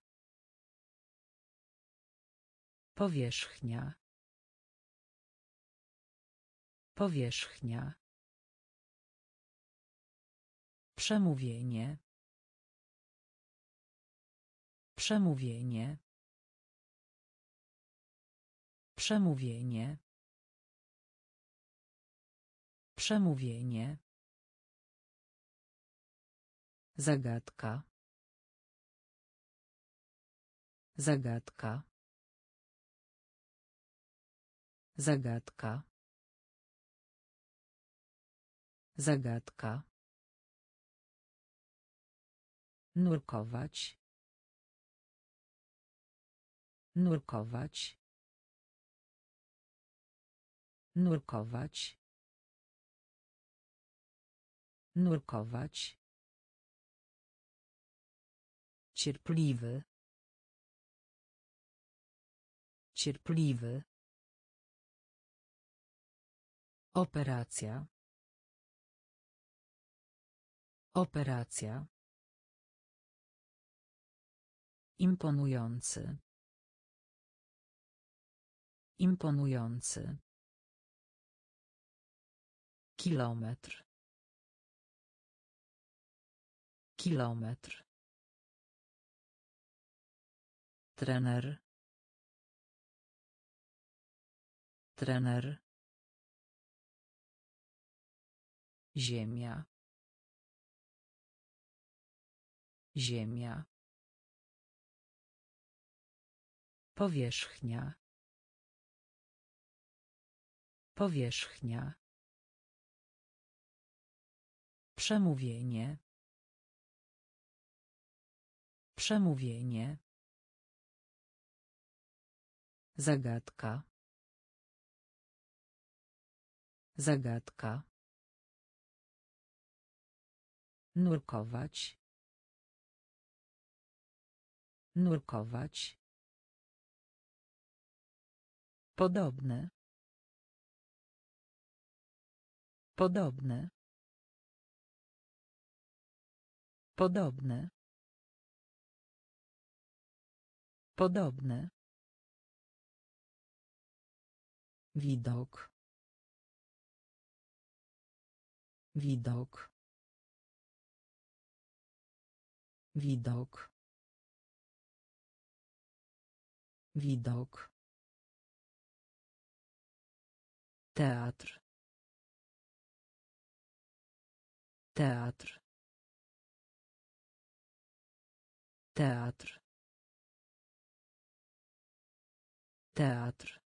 Powierzchnia. Powierzchnia. Przemówienie. Przemówienie. Przemówienie. Przemówienie. Zagadka. Zagadka. Zagadka. Zagadka. Nurkować. Nurkować. Nurkować. Nurkować. Cierpliwy. Cierpliwy. Operacja. Operacja. Imponujący. Imponujący. Kilometr. Kilometr. Trener. Trener. Ziemia. Ziemia. Powierzchnia. Powierzchnia. Przemówienie. Przemówienie. Zagadka. Zagadka. Nurkować. Nurkować. Podobne. Podobne. Podobne. Podobne. Widok. Widok. Widok. Widok. Teatr. Teatr. Teatr. Teatr.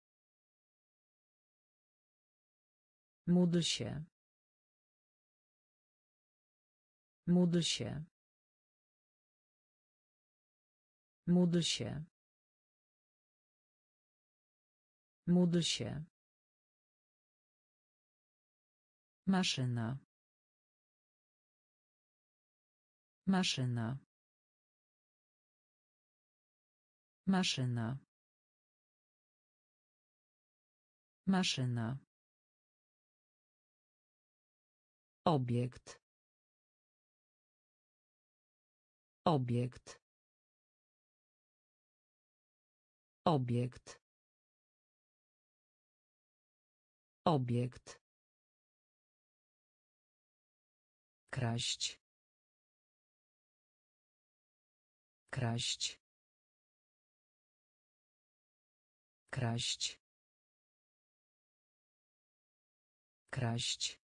Módl się. Módl się. Módl się. Módl się. Maszyna. Maszyna. Maszyna. Maszyna. Obiekt. Obiekt. Obiekt. Obiekt. Kraść. Kraść. Kraść. Kraść.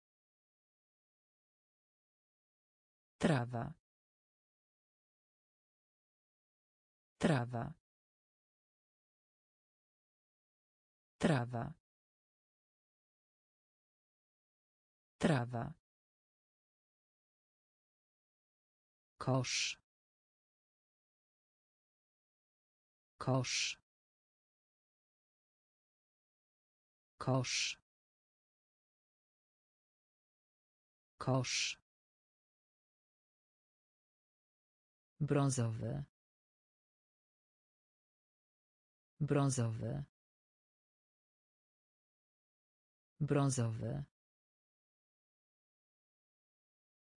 Trawa. Trawa. Trawa. Trawa. Kosz. Kosz. Kosz. Kosz. Brązowy. Brązowy. Brązowy.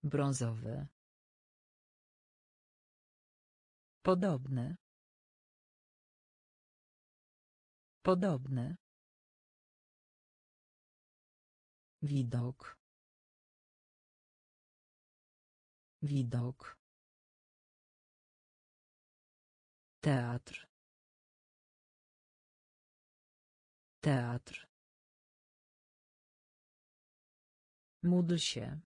Brązowy. Podobne. Podobne. Widok. Widok. Teatr. Teatr. Módl się.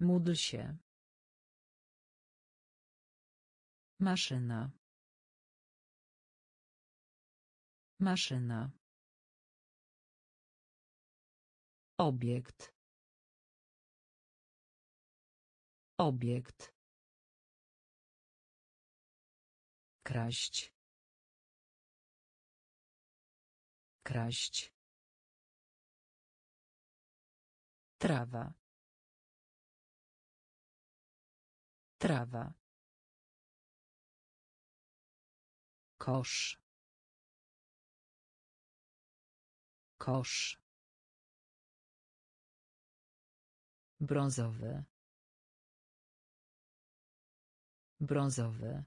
Módl się. Maszyna. Maszyna. Obiekt. Obiekt. Kraść. Kraść. Trawa. Trawa. Kosz. Kosz. Brązowy. Brązowy.